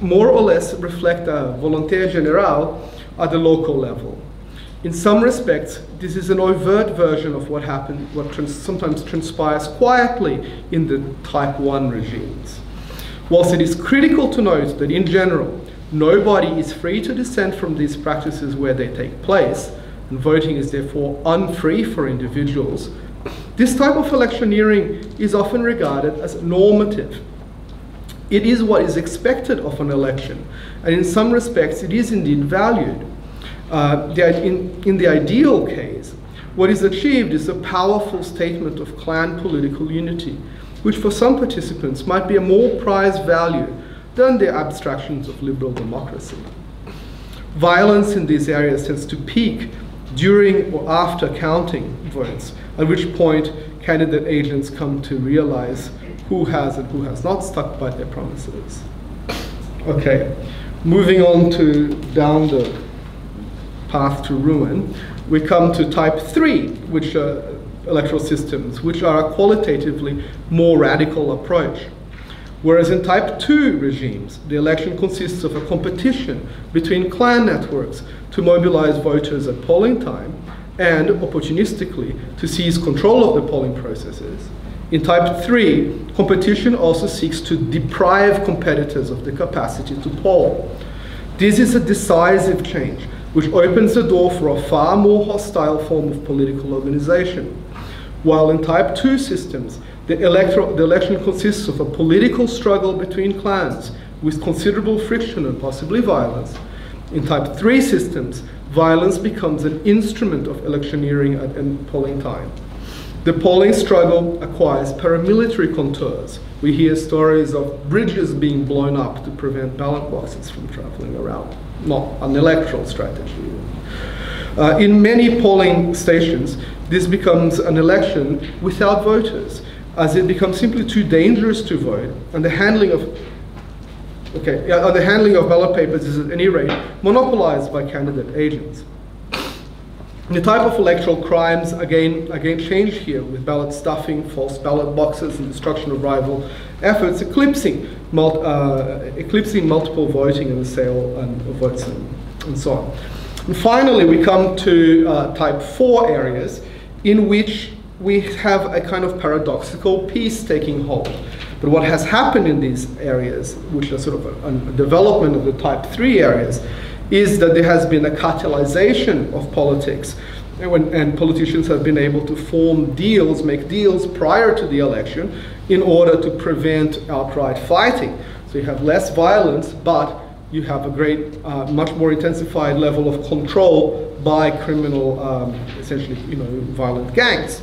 more or less reflect a volonté générale at the local level. In some respects, this is an overt version of what happened, what trans sometimes transpires quietly in the type 1 regimes. Whilst it is critical to note that in general, nobody is free to dissent from these practices where they take place, and voting is therefore unfree for individuals, this type of electioneering is often regarded as normative. It is what is expected of an election, and in some respects, it is indeed valued. Uh, in, in the ideal case, what is achieved is a powerful statement of clan political unity, which for some participants might be a more prized value than the abstractions of liberal democracy. Violence in these areas tends to peak during or after counting votes, at which point candidate agents come to realize who has and who has not stuck by their promises. Okay, moving on to down the path to ruin, we come to type 3, which are electoral systems, which are a qualitatively more radical approach. Whereas in type 2 regimes, the election consists of a competition between clan networks to mobilize voters at polling time and, opportunistically, to seize control of the polling processes. In type 3, competition also seeks to deprive competitors of the capacity to poll. This is a decisive change which opens the door for a far more hostile form of political organization. While in type 2 systems, the, the election consists of a political struggle between clans with considerable friction and possibly violence. In type 3 systems, violence becomes an instrument of electioneering at end polling time. The polling struggle acquires paramilitary contours. We hear stories of bridges being blown up to prevent ballot boxes from traveling around not an electoral strategy. Uh, in many polling stations, this becomes an election without voters, as it becomes simply too dangerous to vote, and the handling of okay, yeah, the handling of ballot papers is at any rate monopolized by candidate agents. The type of electoral crimes again again change here with ballot stuffing, false ballot boxes, and destruction of rival efforts eclipsing, mul uh, eclipsing multiple voting and the sale and of votes and, and, so on. And finally, we come to uh, type 4 areas in which we have a kind of paradoxical peace taking hold. But what has happened in these areas, which are sort of a, a development of the type 3 areas, is that there has been a cartelization of politics and, when, and politicians have been able to form deals, make deals prior to the election in order to prevent outright fighting. So you have less violence, but you have a great, uh, much more intensified level of control by criminal, um, essentially, you know, violent gangs.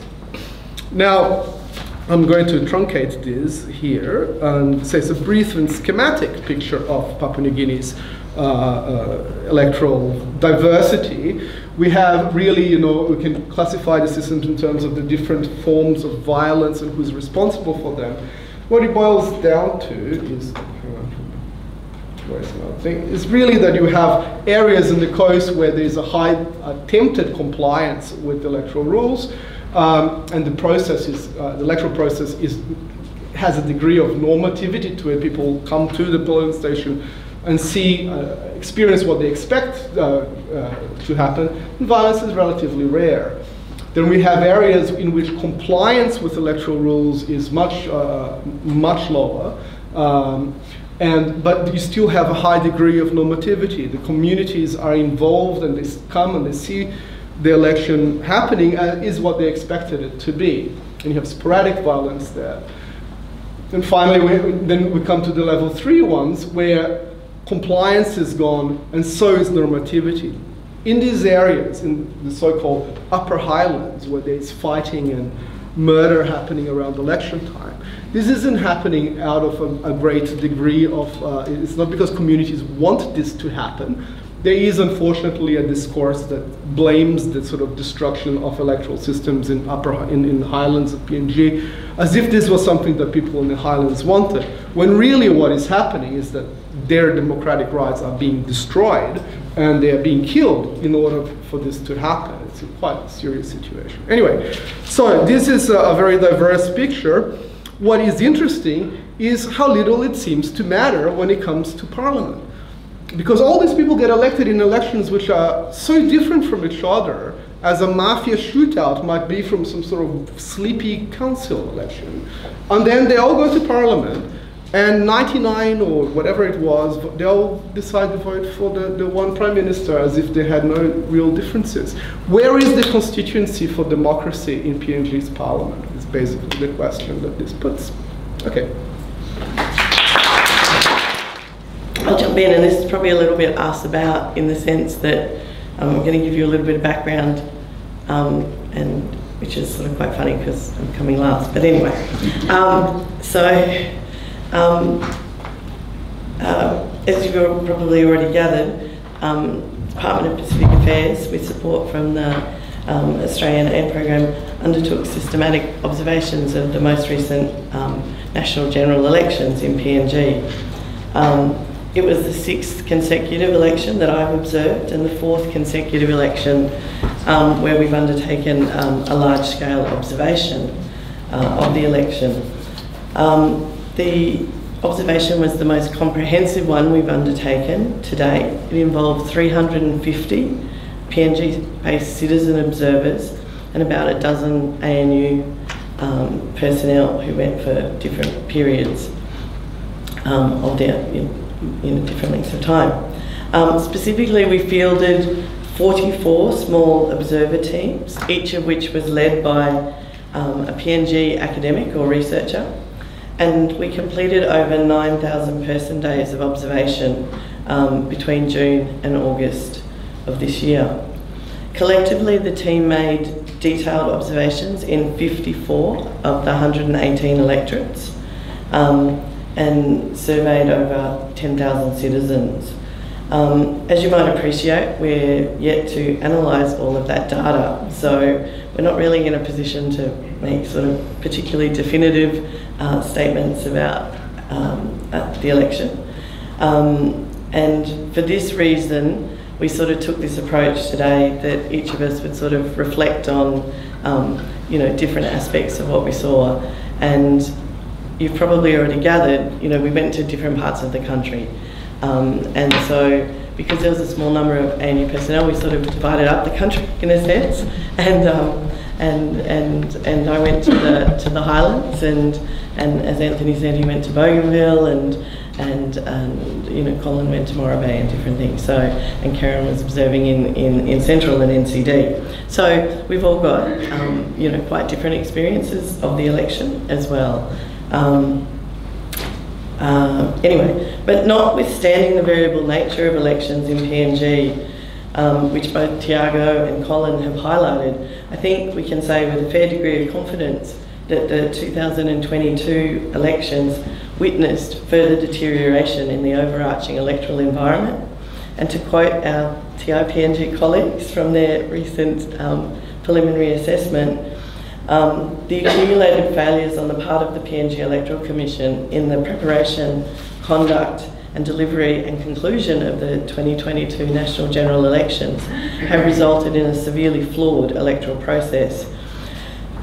Now, I'm going to truncate this here and say it's a brief and schematic picture of Papua New Guinea's uh, uh, electoral diversity. We have really, you know, we can classify the systems in terms of the different forms of violence and who's responsible for them. What it boils down to is, really that you have areas in the coast where there's a high attempted compliance with electoral rules, um, and the process is, uh, the electoral process is, has a degree of normativity to it. People come to the polling station and see, uh, experience what they expect uh, uh, to happen, and violence is relatively rare. Then we have areas in which compliance with electoral rules is much, uh, much lower. Um, and, but you still have a high degree of normativity. The communities are involved and they come and they see the election happening uh, is what they expected it to be. And you have sporadic violence there. And finally, we, then we come to the level three ones where compliance is gone, and so is normativity. In these areas, in the so-called upper highlands, where there's fighting and murder happening around election time, this isn't happening out of a, a great degree of, uh, it's not because communities want this to happen, there is unfortunately a discourse that blames the sort of destruction of electoral systems in upper in, in the highlands of PNG as if this was something that people in the highlands wanted when really what is happening is that their democratic rights are being destroyed and they are being killed in order for this to happen. It's a quite serious situation. Anyway, so this is a, a very diverse picture. What is interesting is how little it seems to matter when it comes to parliament. Because all these people get elected in elections which are so different from each other as a mafia shootout might be from some sort of sleepy council election. And then they all go to parliament and 99 or whatever it was, they all decide to vote for the, the one prime minister as if they had no real differences. Where is the constituency for democracy in PNG's parliament? Is basically the question that this puts. Okay. I'll jump in, and this is probably a little bit asked about in the sense that um, I'm going to give you a little bit of background, um, and which is sort of quite funny because I'm coming last. But anyway, um, so um, uh, as you've probably already gathered, um, Department of Pacific Affairs, with support from the um, Australian Aid Program, undertook systematic observations of the most recent national general elections in PNG. Um, it was the sixth consecutive election that I've observed and the fourth consecutive election um, where we've undertaken a large-scale observation uh, of the election. The observation was the most comprehensive one we've undertaken to date. It involved 350 PNG-based citizen observers and about a dozen ANU um, personnel who went for different periods um, of their, in, in different lengths of time. Um, specifically, we fielded 44 small observer teams, each of which was led by um, a PNG academic or researcher and we completed over 9,000 person days of observation um, between June and August of this year. Collectively, the team made detailed observations in 54 of the 118 electorates um, and surveyed over 10,000 citizens. Um, as you might appreciate, we're yet to analyse all of that data, so we're not really in a position to make sort of particularly definitive uh, statements about um, the election. Um, and for this reason, we sort of took this approach today that each of us would sort of reflect on, um, you know, different aspects of what we saw. And you've probably already gathered, you know, we went to different parts of the country. Um, and so because there was a small number of ANU personnel, we sort of divided up the country in a sense. And um, and and and I went to the to the Highlands, and and as Anthony said, he went to Bougainville, and and and you know Colin went to Morobe and different things. So and Kerryn was observing in in, in Central and NCD. So we've all got um, you know quite different experiences of the election as well. Um, uh, anyway, but notwithstanding the variable nature of elections in PNG, um, which both Thiago and Colin have highlighted, I think we can say with a fair degree of confidence that the 2022 elections witnessed further deterioration in the overarching electoral environment. And to quote our TIPNG colleagues from their recent um, preliminary assessment, um, the accumulated failures on the part of the PNG Electoral Commission in the preparation, conduct, and delivery and conclusion of the 2022 national general elections have resulted in a severely flawed electoral process.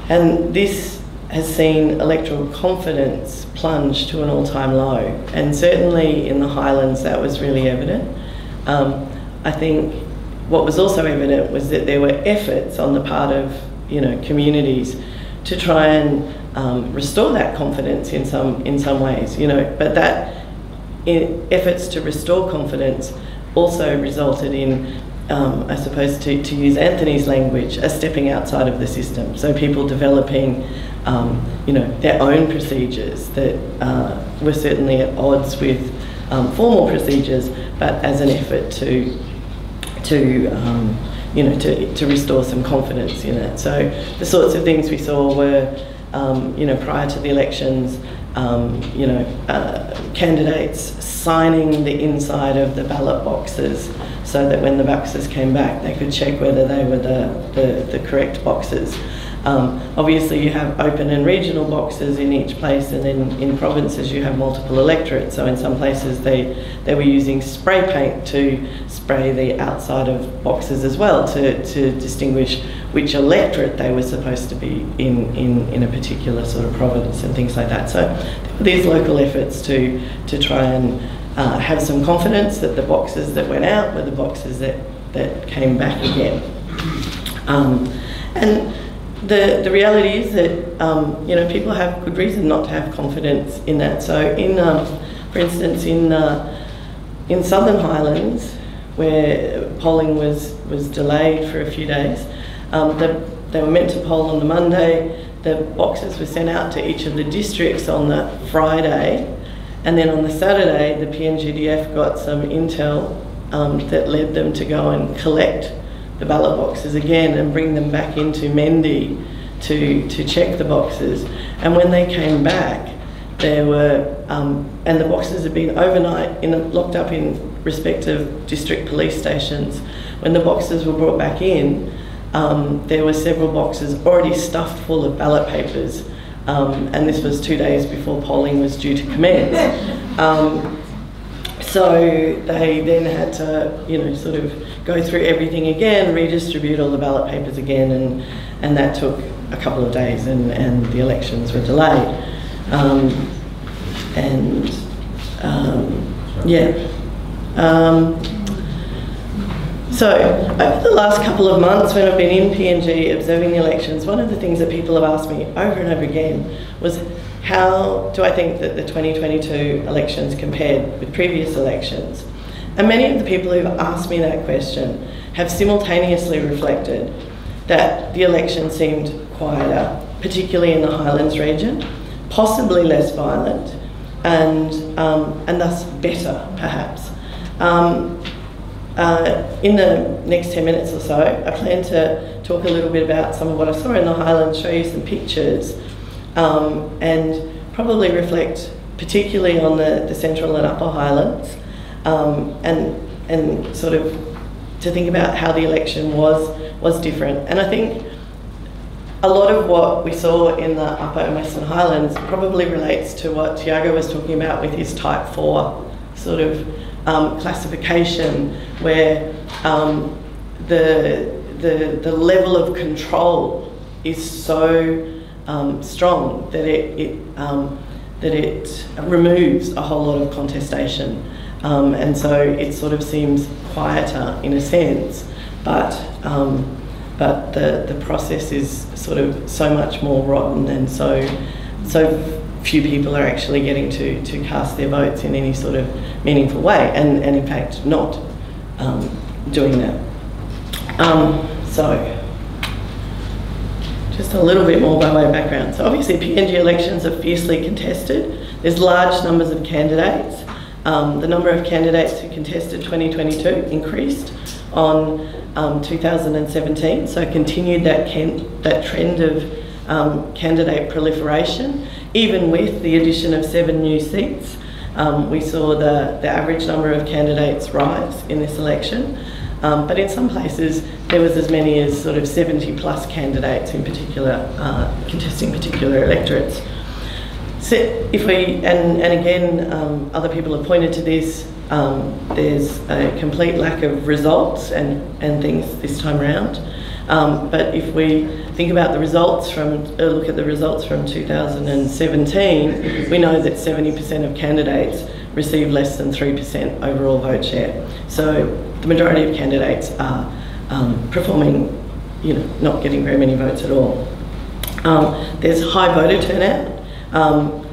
And this has seen electoral confidence plunge to an all time low. And certainly in the Highlands, that was really evident. Um, I think what was also evident was that there were efforts on the part of you know communities to try and um, restore that confidence in some in some ways. You know, but that efforts to restore confidence also resulted in um, I suppose, to, to use Anthony's language, a stepping outside of the system. So people developing, um, you know, their own procedures that uh, were certainly at odds with um, formal procedures, but as an effort to, to um, you know, to, to restore some confidence in it. So the sorts of things we saw were, um, you know, prior to the elections, um, you know, uh, candidates signing the inside of the ballot boxes so that when the boxes came back, they could check whether they were the, the, the correct boxes. Um, obviously, you have open and regional boxes in each place, and then in provinces you have multiple electorates. So in some places they they were using spray paint to spray the outside of boxes as well to, to distinguish which electorate they were supposed to be in, in in a particular sort of province and things like that. So these local efforts to to try and uh, have some confidence that the boxes that went out were the boxes that that came back again. Um, and the, the reality is that um, you know people have good reason not to have confidence in that. So in, um, for instance, in uh, in Southern Highlands, where polling was was delayed for a few days, um, the, they were meant to poll on the Monday. The boxes were sent out to each of the districts on the Friday, and then on the Saturday, the PNGDF got some intel um, that led them to go and collect the ballot boxes again and bring them back into Mendi to, to check the boxes. And when they came back, there were, um, and the boxes had been overnight in, locked up in respective district police stations. When the boxes were brought back in, um, there were several boxes already stuffed full of ballot papers. Um, and this was two days before polling was due to commence. So they then had to, you know, sort of go through everything again, redistribute all the ballot papers again, and, and that took a couple of days, and, and the elections were delayed. Um, and um, yeah. Um, so, over the last couple of months when I've been in PNG observing the elections, one of the things that people have asked me over and over again was how do I think that the 2022 elections compared with previous elections? And many of the people who've asked me that question have simultaneously reflected that the election seemed quieter, particularly in the Highlands region, possibly less violent, and, um, and thus better, perhaps. Um, uh, in the next 10 minutes or so, I plan to talk a little bit about some of what I saw in the Highlands, show you some pictures, um, and probably reflect particularly on the, the Central and Upper Highlands, um, and and sort of to think about how the election was was different. And I think a lot of what we saw in the Upper and Western Highlands probably relates to what Thiago was talking about with his Type Four sort of um, classification, where um, the the the level of control is so um, strong that it, it um, that it removes a whole lot of contestation. Um, and so it sort of seems quieter in a sense, but um, but the, the process is sort of so much more rotten and so so few people are actually getting to, to cast their votes in any sort of meaningful way, and, and in fact not um, doing that. Um, so, just a little bit more by way of background. So obviously PNG elections are fiercely contested. There's large numbers of candidates. Um, the number of candidates who contested 2022 increased on um, 2017, so continued that, that trend of um, candidate proliferation, even with the addition of seven new seats. Um, we saw the, the average number of candidates rise in this election. Um, but in some places, there was as many as sort of 70 plus candidates in particular, uh, contesting particular electorates. So if we, and, and again, um, other people have pointed to this, um, there's a complete lack of results and, and things this time around. Um, but if we think about the results from, uh, look at the results from 2017, we know that 70% of candidates received less than 3% overall vote share. So the majority of candidates are um, performing, you know, not getting very many votes at all. Um, there's high voter turnout. Um,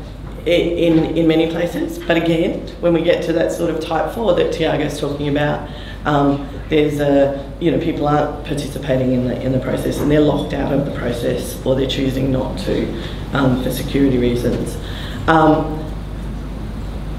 in, in many places. But again, when we get to that sort of type four that Thiago's talking about, um, there's a, you know, people aren't participating in the, in the process and they're locked out of the process or they're choosing not to um, for security reasons. Um,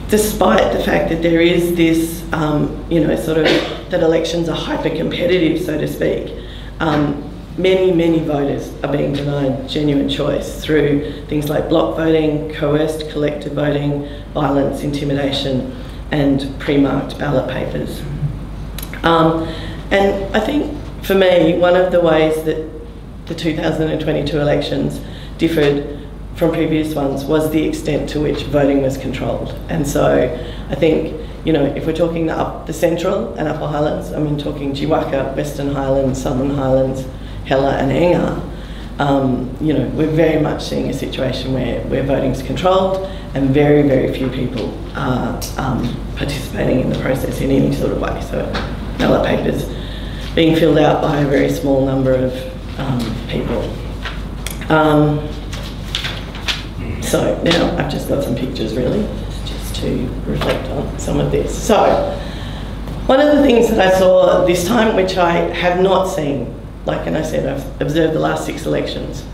despite the fact that there is this, um, you know, sort of, that elections are hyper competitive, so to speak, um, many, many voters are being denied genuine choice through things like block voting, coerced collective voting, violence, intimidation, and pre-marked ballot papers. Um, and I think for me, one of the ways that the 2022 elections differed from previous ones was the extent to which voting was controlled. And so I think, you know, if we're talking the, up, the Central and Upper Highlands, I mean talking Jiwaka, Western Highlands, Southern Highlands, Hela and Enga, um, you know, we're very much seeing a situation where, where voting is controlled and very, very few people are um, participating in the process in any sort of way. So ballot papers being filled out by a very small number of um, people. So now I've just got some pictures really, just to reflect on some of this. So one of the things that I saw this time, which I have not seen, like and I said, I've observed the last six elections,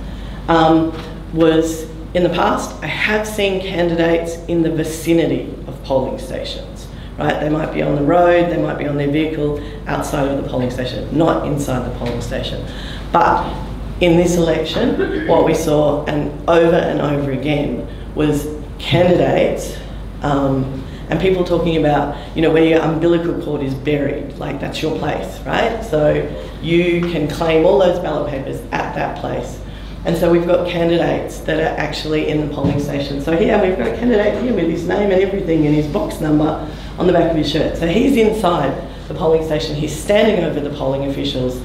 um, was in the past, I have seen candidates in the vicinity of polling stations right? They might be on the road, they might be on their vehicle outside of the polling station, not inside the polling station. But in this election, what we saw, and over and over again, was candidates um, and people talking about, you know, where your umbilical cord is buried, like that's your place, right? So you can claim all those ballot papers at that place. And so we've got candidates that are actually in the polling station. So here we've got a candidate here with his name and everything and his box number on the back of his shirt. So he's inside the polling station, he's standing over the polling officials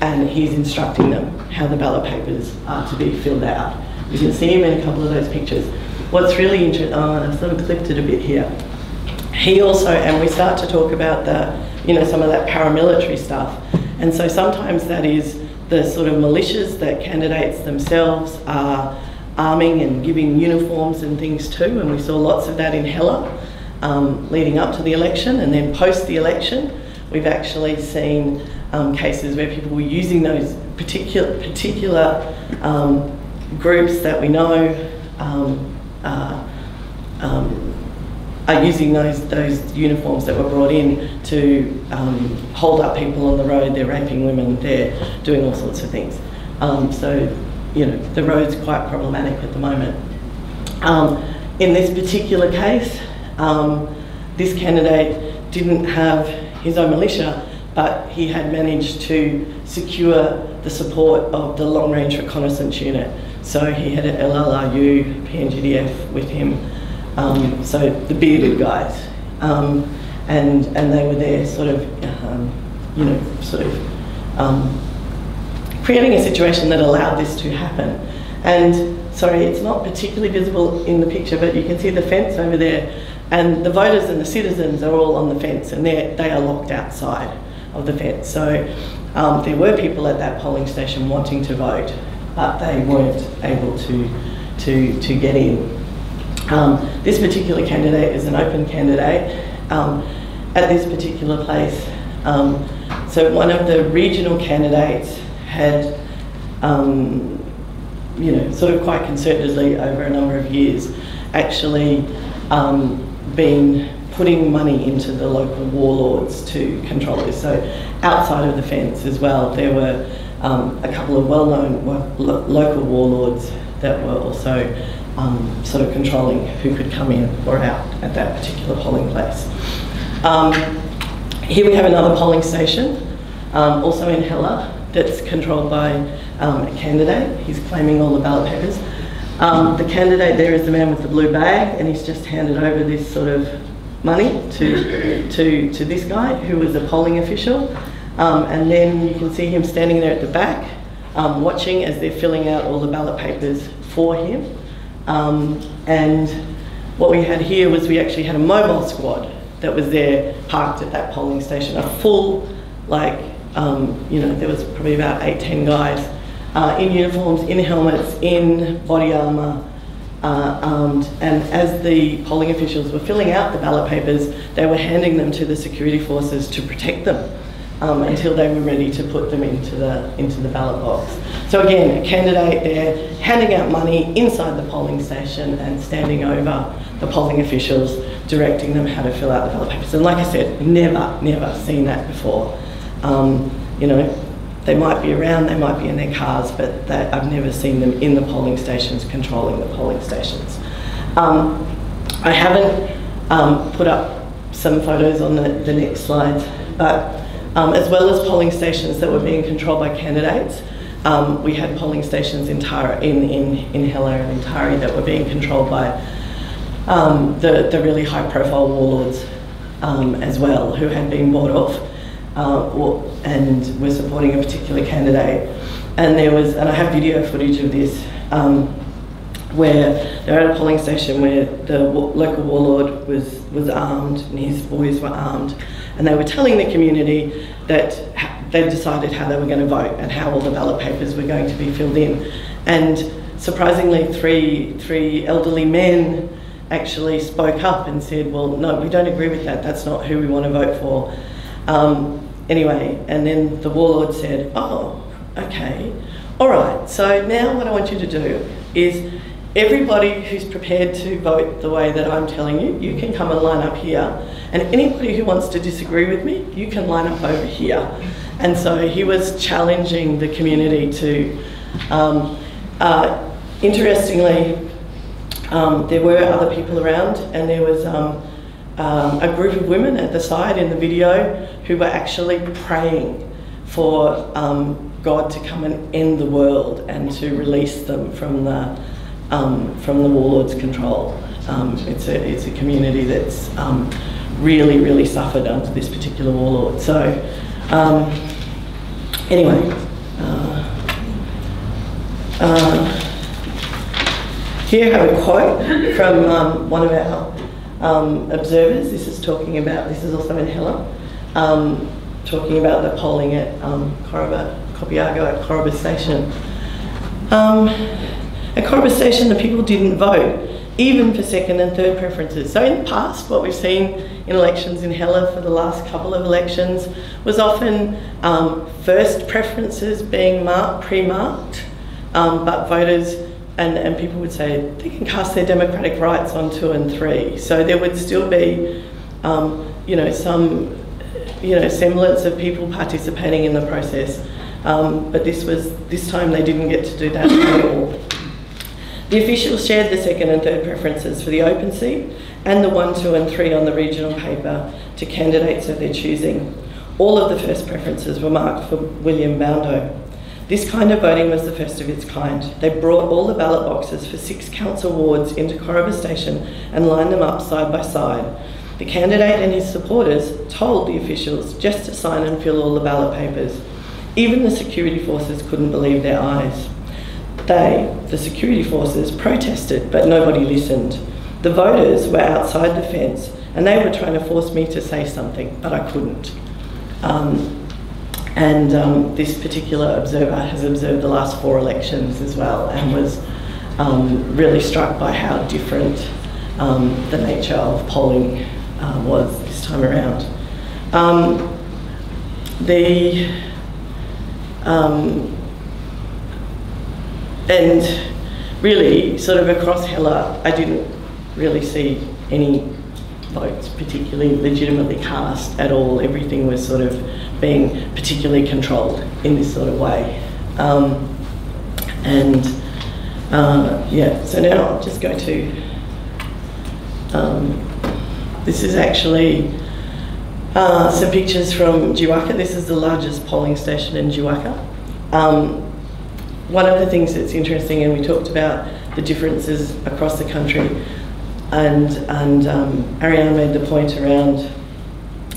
and he's instructing them how the ballot papers are to be filled out. You can see him in a couple of those pictures. What's really interesting, oh, I've sort of clipped it a bit here. He also, and we start to talk about the, you know, some of that paramilitary stuff. And so sometimes that is the sort of militias that candidates themselves are arming and giving uniforms and things to, and we saw lots of that in Hela um, leading up to the election, and then post the election, we've actually seen um, cases where people were using those particular particular um, groups that we know um, uh, um, are using those those uniforms that were brought in to um, hold up people on the road. They're raping women. They're doing all sorts of things. so you know the road's quite problematic at the moment. in this particular case, this candidate didn't have his own militia, but he had managed to secure the support of the Long Range Reconnaissance Unit. So he had an LLRU, PNGDF with him, um, so the bearded guys. Um, and, and they were there sort of, um, you know, sort of um, creating a situation that allowed this to happen. And sorry, it's not particularly visible in the picture, but you can see the fence over there and the voters and the citizens are all on the fence and they they are locked outside. Of the fence. So um, there were people at that polling station wanting to vote, but they weren't able to, to, to get in. Um, this particular candidate is an open candidate. Um, at this particular place, um, so one of the regional candidates had, um, you know, sort of quite concertedly over a number of years, actually um, been putting money into the local warlords to control this. So outside of the fence as well, there were um, a couple of well-known lo local warlords that were also um, sort of controlling who could come in or out at that particular polling place. Um, here we have another polling station, um, also in Hela, that's controlled by um, a candidate. He's claiming all the ballot papers. Um, the candidate there is the man with the blue bag, and he's just handed over this sort of money to, to, to this guy, who was a polling official. Um, and then you can see him standing there at the back, um, watching as they're filling out all the ballot papers for him. Um, and what we had here was we actually had a mobile squad that was there parked at that polling station, a full, like, um, you know, there was probably about eight, ten guys uh, in uniforms, in helmets, in body armour, uh, armed. And as the polling officials were filling out the ballot papers, they were handing them to the security forces to protect them. Um, until they were ready to put them into the into the ballot box. So again, a candidate there handing out money inside the polling station and standing over the polling officials, directing them how to fill out the ballot papers. And like I said, never, never seen that before. Um, you know, they might be around, they might be in their cars, but I've never seen them in the polling stations, controlling the polling stations. Um, I haven't um, put up some photos on the, the next slides, but um, as well as polling stations that were being controlled by candidates, um, we had polling stations in, Tara, in, in, in Hela and in Tari that were being controlled by um, the, the really high profile warlords um, as well, who had been bought off uh, or, and were supporting a particular candidate. And there was, and I have video footage of this, um, where they're at a polling station where the local warlord was, was armed and his boys were armed. And they were telling the community that they decided how they were going to vote and how all the ballot papers were going to be filled in. And surprisingly, three, three elderly men actually spoke up and said, well, no, we don't agree with that. That's not who we want to vote for. Um, anyway, and then the warlord said, oh, okay. All right, so now what I want you to do is everybody who's prepared to vote the way that I'm telling you, you can come and line up here. And anybody who wants to disagree with me, you can line up over here. And so he was challenging the community to, um, uh, interestingly, um, there were other people around, and there was um, um, a group of women at the side in the video who were actually praying for um, God to come and end the world and to release them from the um, from the warlord's control. Um, it's a it's a community that's really really suffered under this particular warlord. So anyway. Uh, uh, here I have a quote from um, one of our um, observers. This is talking about, this is also in Hela, um, talking about the polling at um, Kopiago at Koroba Station. Um, at Koroba Station, the people didn't vote, even for second and third preferences. So in the past, what we've seen in elections in Hela for the last couple of elections was often um, first preferences being marked, pre-marked, um, but voters and, and people would say they can cast their democratic rights on two and three. So there would still be, um, you know, some, you know, semblance of people participating in the process. Um, but this was this time they didn't get to do that at all. The officials shared the second and third preferences for the open seat and the one, two, and three on the regional paper to candidates of their choosing. All of the first preferences were marked for William Baundo. This kind of voting was the first of its kind. They brought all the ballot boxes for six council wards into Koroba Station and lined them up side by side. The candidate and his supporters told the officials just to sign and fill all the ballot papers. Even the security forces couldn't believe their eyes. They, the security forces, protested, but nobody listened. The voters were outside the fence and they were trying to force me to say something, but I couldn't. Um, And um, this particular observer has observed the last four elections as well and was um, really struck by how different um, the nature of polling uh, was this time around. Um, the um, and really, sort of across Hela, I didn't really see any votes particularly legitimately cast at all. Everything was sort of being particularly controlled in this sort of way. Um, and uh, yeah, so now I'll just go to, um, this is actually uh, some pictures from Jiwaka. This is the largest polling station in Jiwaka. Um, one of the things that's interesting, and we talked about the differences across the country, and, and um, made the point around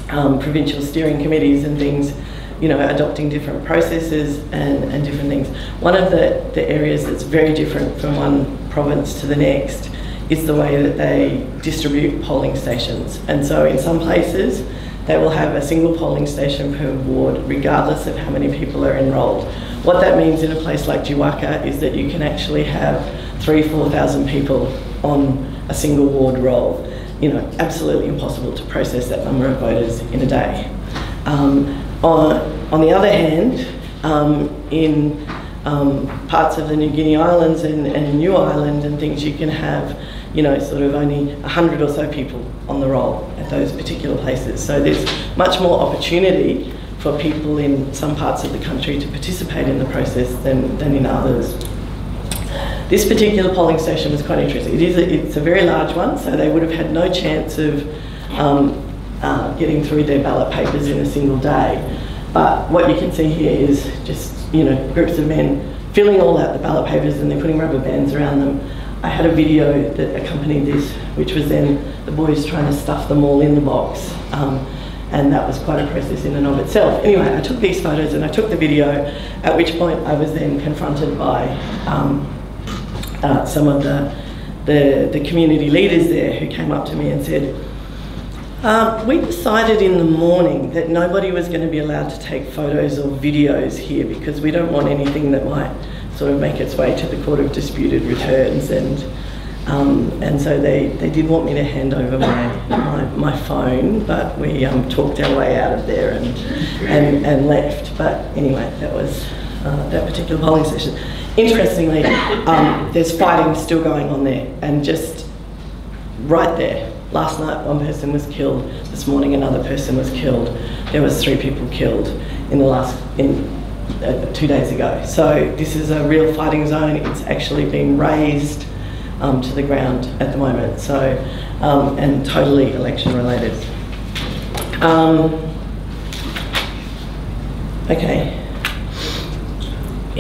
um, provincial steering committees and things, you know, adopting different processes and, and different things. One of the, the areas that's very different from one province to the next is the way that they distribute polling stations. And so in some places, they will have a single polling station per ward, regardless of how many people are enrolled. What that means in a place like Jiwaka is that you can actually have three, 4,000 people on a single ward roll. You know, absolutely impossible to process that number of voters in a day. Um, on, on the other hand, um, in um, parts of the New Guinea Islands and, and New Ireland and things, you can have, you know, sort of only 100 or so people on the roll at those particular places. So there's much more opportunity for people in some parts of the country to participate in the process than, than in others. This particular polling station was quite interesting. It is a, it's a very large one, so they would have had no chance of um, uh, getting through their ballot papers in a single day. But what you can see here is just, you know, groups of men filling all out the ballot papers and they're putting rubber bands around them. I had a video that accompanied this, which was then the boys trying to stuff them all in the box. Um, and that was quite a process in and of itself. Anyway, I took these photos and I took the video, at which point I was then confronted by um, uh, some of the, the, the, community leaders there who came up to me and said, um, we decided in the morning that nobody was going to be allowed to take photos or videos here because we don't want anything that might sort of make its way to the Court of Disputed Returns and um, and so they, they did want me to hand over my, my, my phone, but we um, talked our way out of there and, and, and left. But anyway, that was uh, that particular polling session. Interestingly, um, there's fighting still going on there, and just right there. Last night, one person was killed. This morning, another person was killed. There was three people killed in the last in uh, two days ago. So this is a real fighting zone. It's actually been razed um, to the ground at the moment. So um, and totally election related. Um, okay.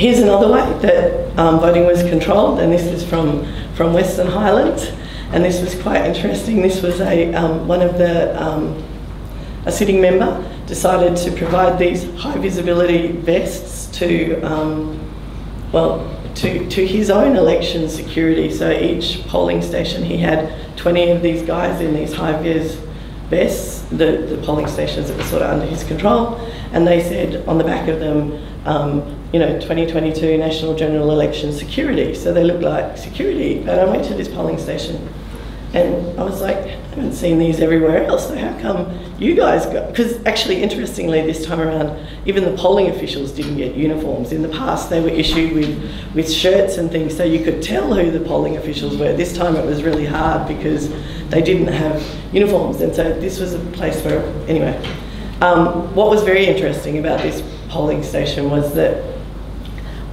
Here's another way that um, voting was controlled, and this is from, from Western Highlands, and this was quite interesting. This was a, um, one of the, um, a sitting member decided to provide these high visibility vests to, um, well, to, to his own election security. So each polling station, he had 20 of these guys in these high vis vests, the, the polling stations that were sort of under his control, and they said on the back of them, um, you know, 2022 National General Election Security. So they look like security. And I went to this polling station and I was like, I haven't seen these everywhere else, so how come you guys got, because actually interestingly this time around, even the polling officials didn't get uniforms. In the past they were issued with, with shirts and things so you could tell who the polling officials were. This time it was really hard because they didn't have uniforms and so this was a place where, anyway. Um, what was very interesting about this polling station was that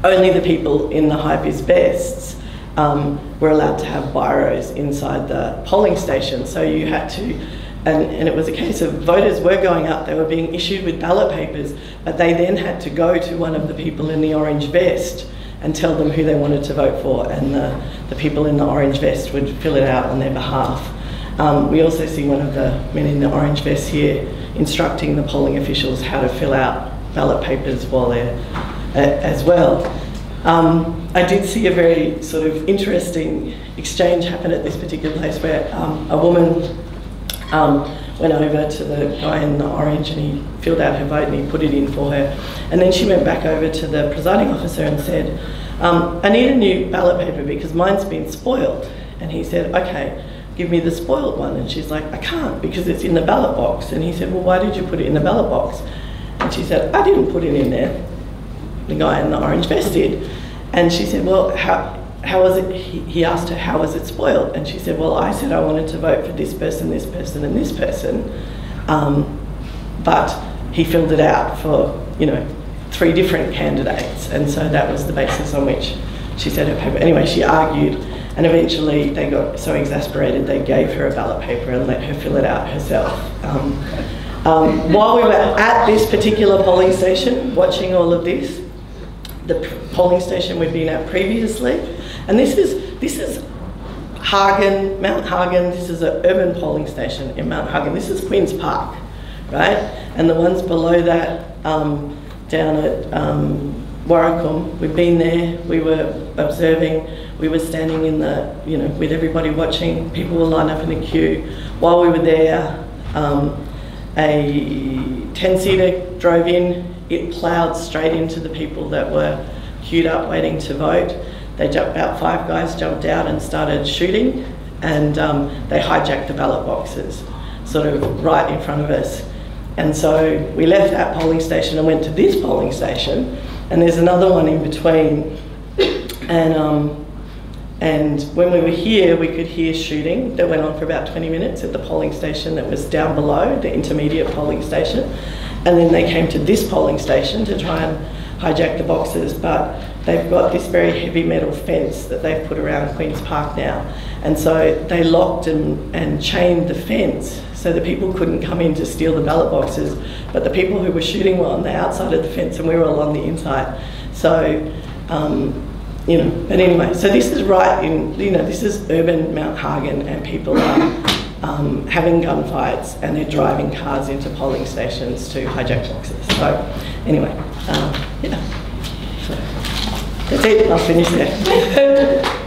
only the people in the high-vis vests um, were allowed to have biros inside the polling station. So you had to, and, and it was a case of voters were going up, they were being issued with ballot papers, but they then had to go to one of the people in the orange vest and tell them who they wanted to vote for, and the, the people in the orange vest would fill it out on their behalf. Um, we also see one of the men in the orange vest here instructing the polling officials how to fill out ballot papers while they're as well. Um, I did see a very sort of interesting exchange happen at this particular place where um, a woman um, went over to the guy in the orange and he filled out her vote and he put it in for her. And then she went back over to the presiding officer and said, um, I need a new ballot paper because mine's been spoiled. And he said, okay, give me the spoiled one. And she's like, I can't because it's in the ballot box. And he said, well, why did you put it in the ballot box? And she said, I didn't put it in there. The guy in the orange vest did. And she said, well, how, how was it, he, he asked her, how was it spoiled? And she said, well, I said I wanted to vote for this person, this person, and this person. Um, but he filled it out for, you know, three different candidates. And so that was the basis on which she said her paper. Anyway, she argued, and eventually they got so exasperated they gave her a ballot paper and let her fill it out herself. Um, um, while we were at this particular polling station, watching all of this, the polling station we've been at previously, and this is this is Hagen, Mount Hagen. This is an urban polling station in Mount Hagen. This is Queens Park, right? And the ones below that, um, down at um, we've been there. We were observing. We were standing in the, you know, with everybody watching. People were lined up in a queue. While we were there, um, a 10-seater drove in. It ploughed straight into the people that were queued up waiting to vote. They jumped, about five guys jumped out and started shooting, and um, they hijacked the ballot boxes, sort of right in front of us. And so we left that polling station and went to this polling station, and there's another one in between. And um, and when we were here, we could hear shooting that went on for about 20 minutes at the polling station that was down below, the intermediate polling station. And then they came to this polling station to try and hijack the boxes, but they've got this very heavy metal fence that they've put around Queen's Park now. And so they locked and, and chained the fence so the people couldn't come in to steal the ballot boxes, but the people who were shooting were on the outside of the fence and we were all on the inside. So um, you know, but anyway, so this is right in, you know, this is urban Mount Hagen and people are um, having gunfights and they're driving cars into polling stations to hijack boxes. So anyway, um, yeah, so that's it, I'll finish there.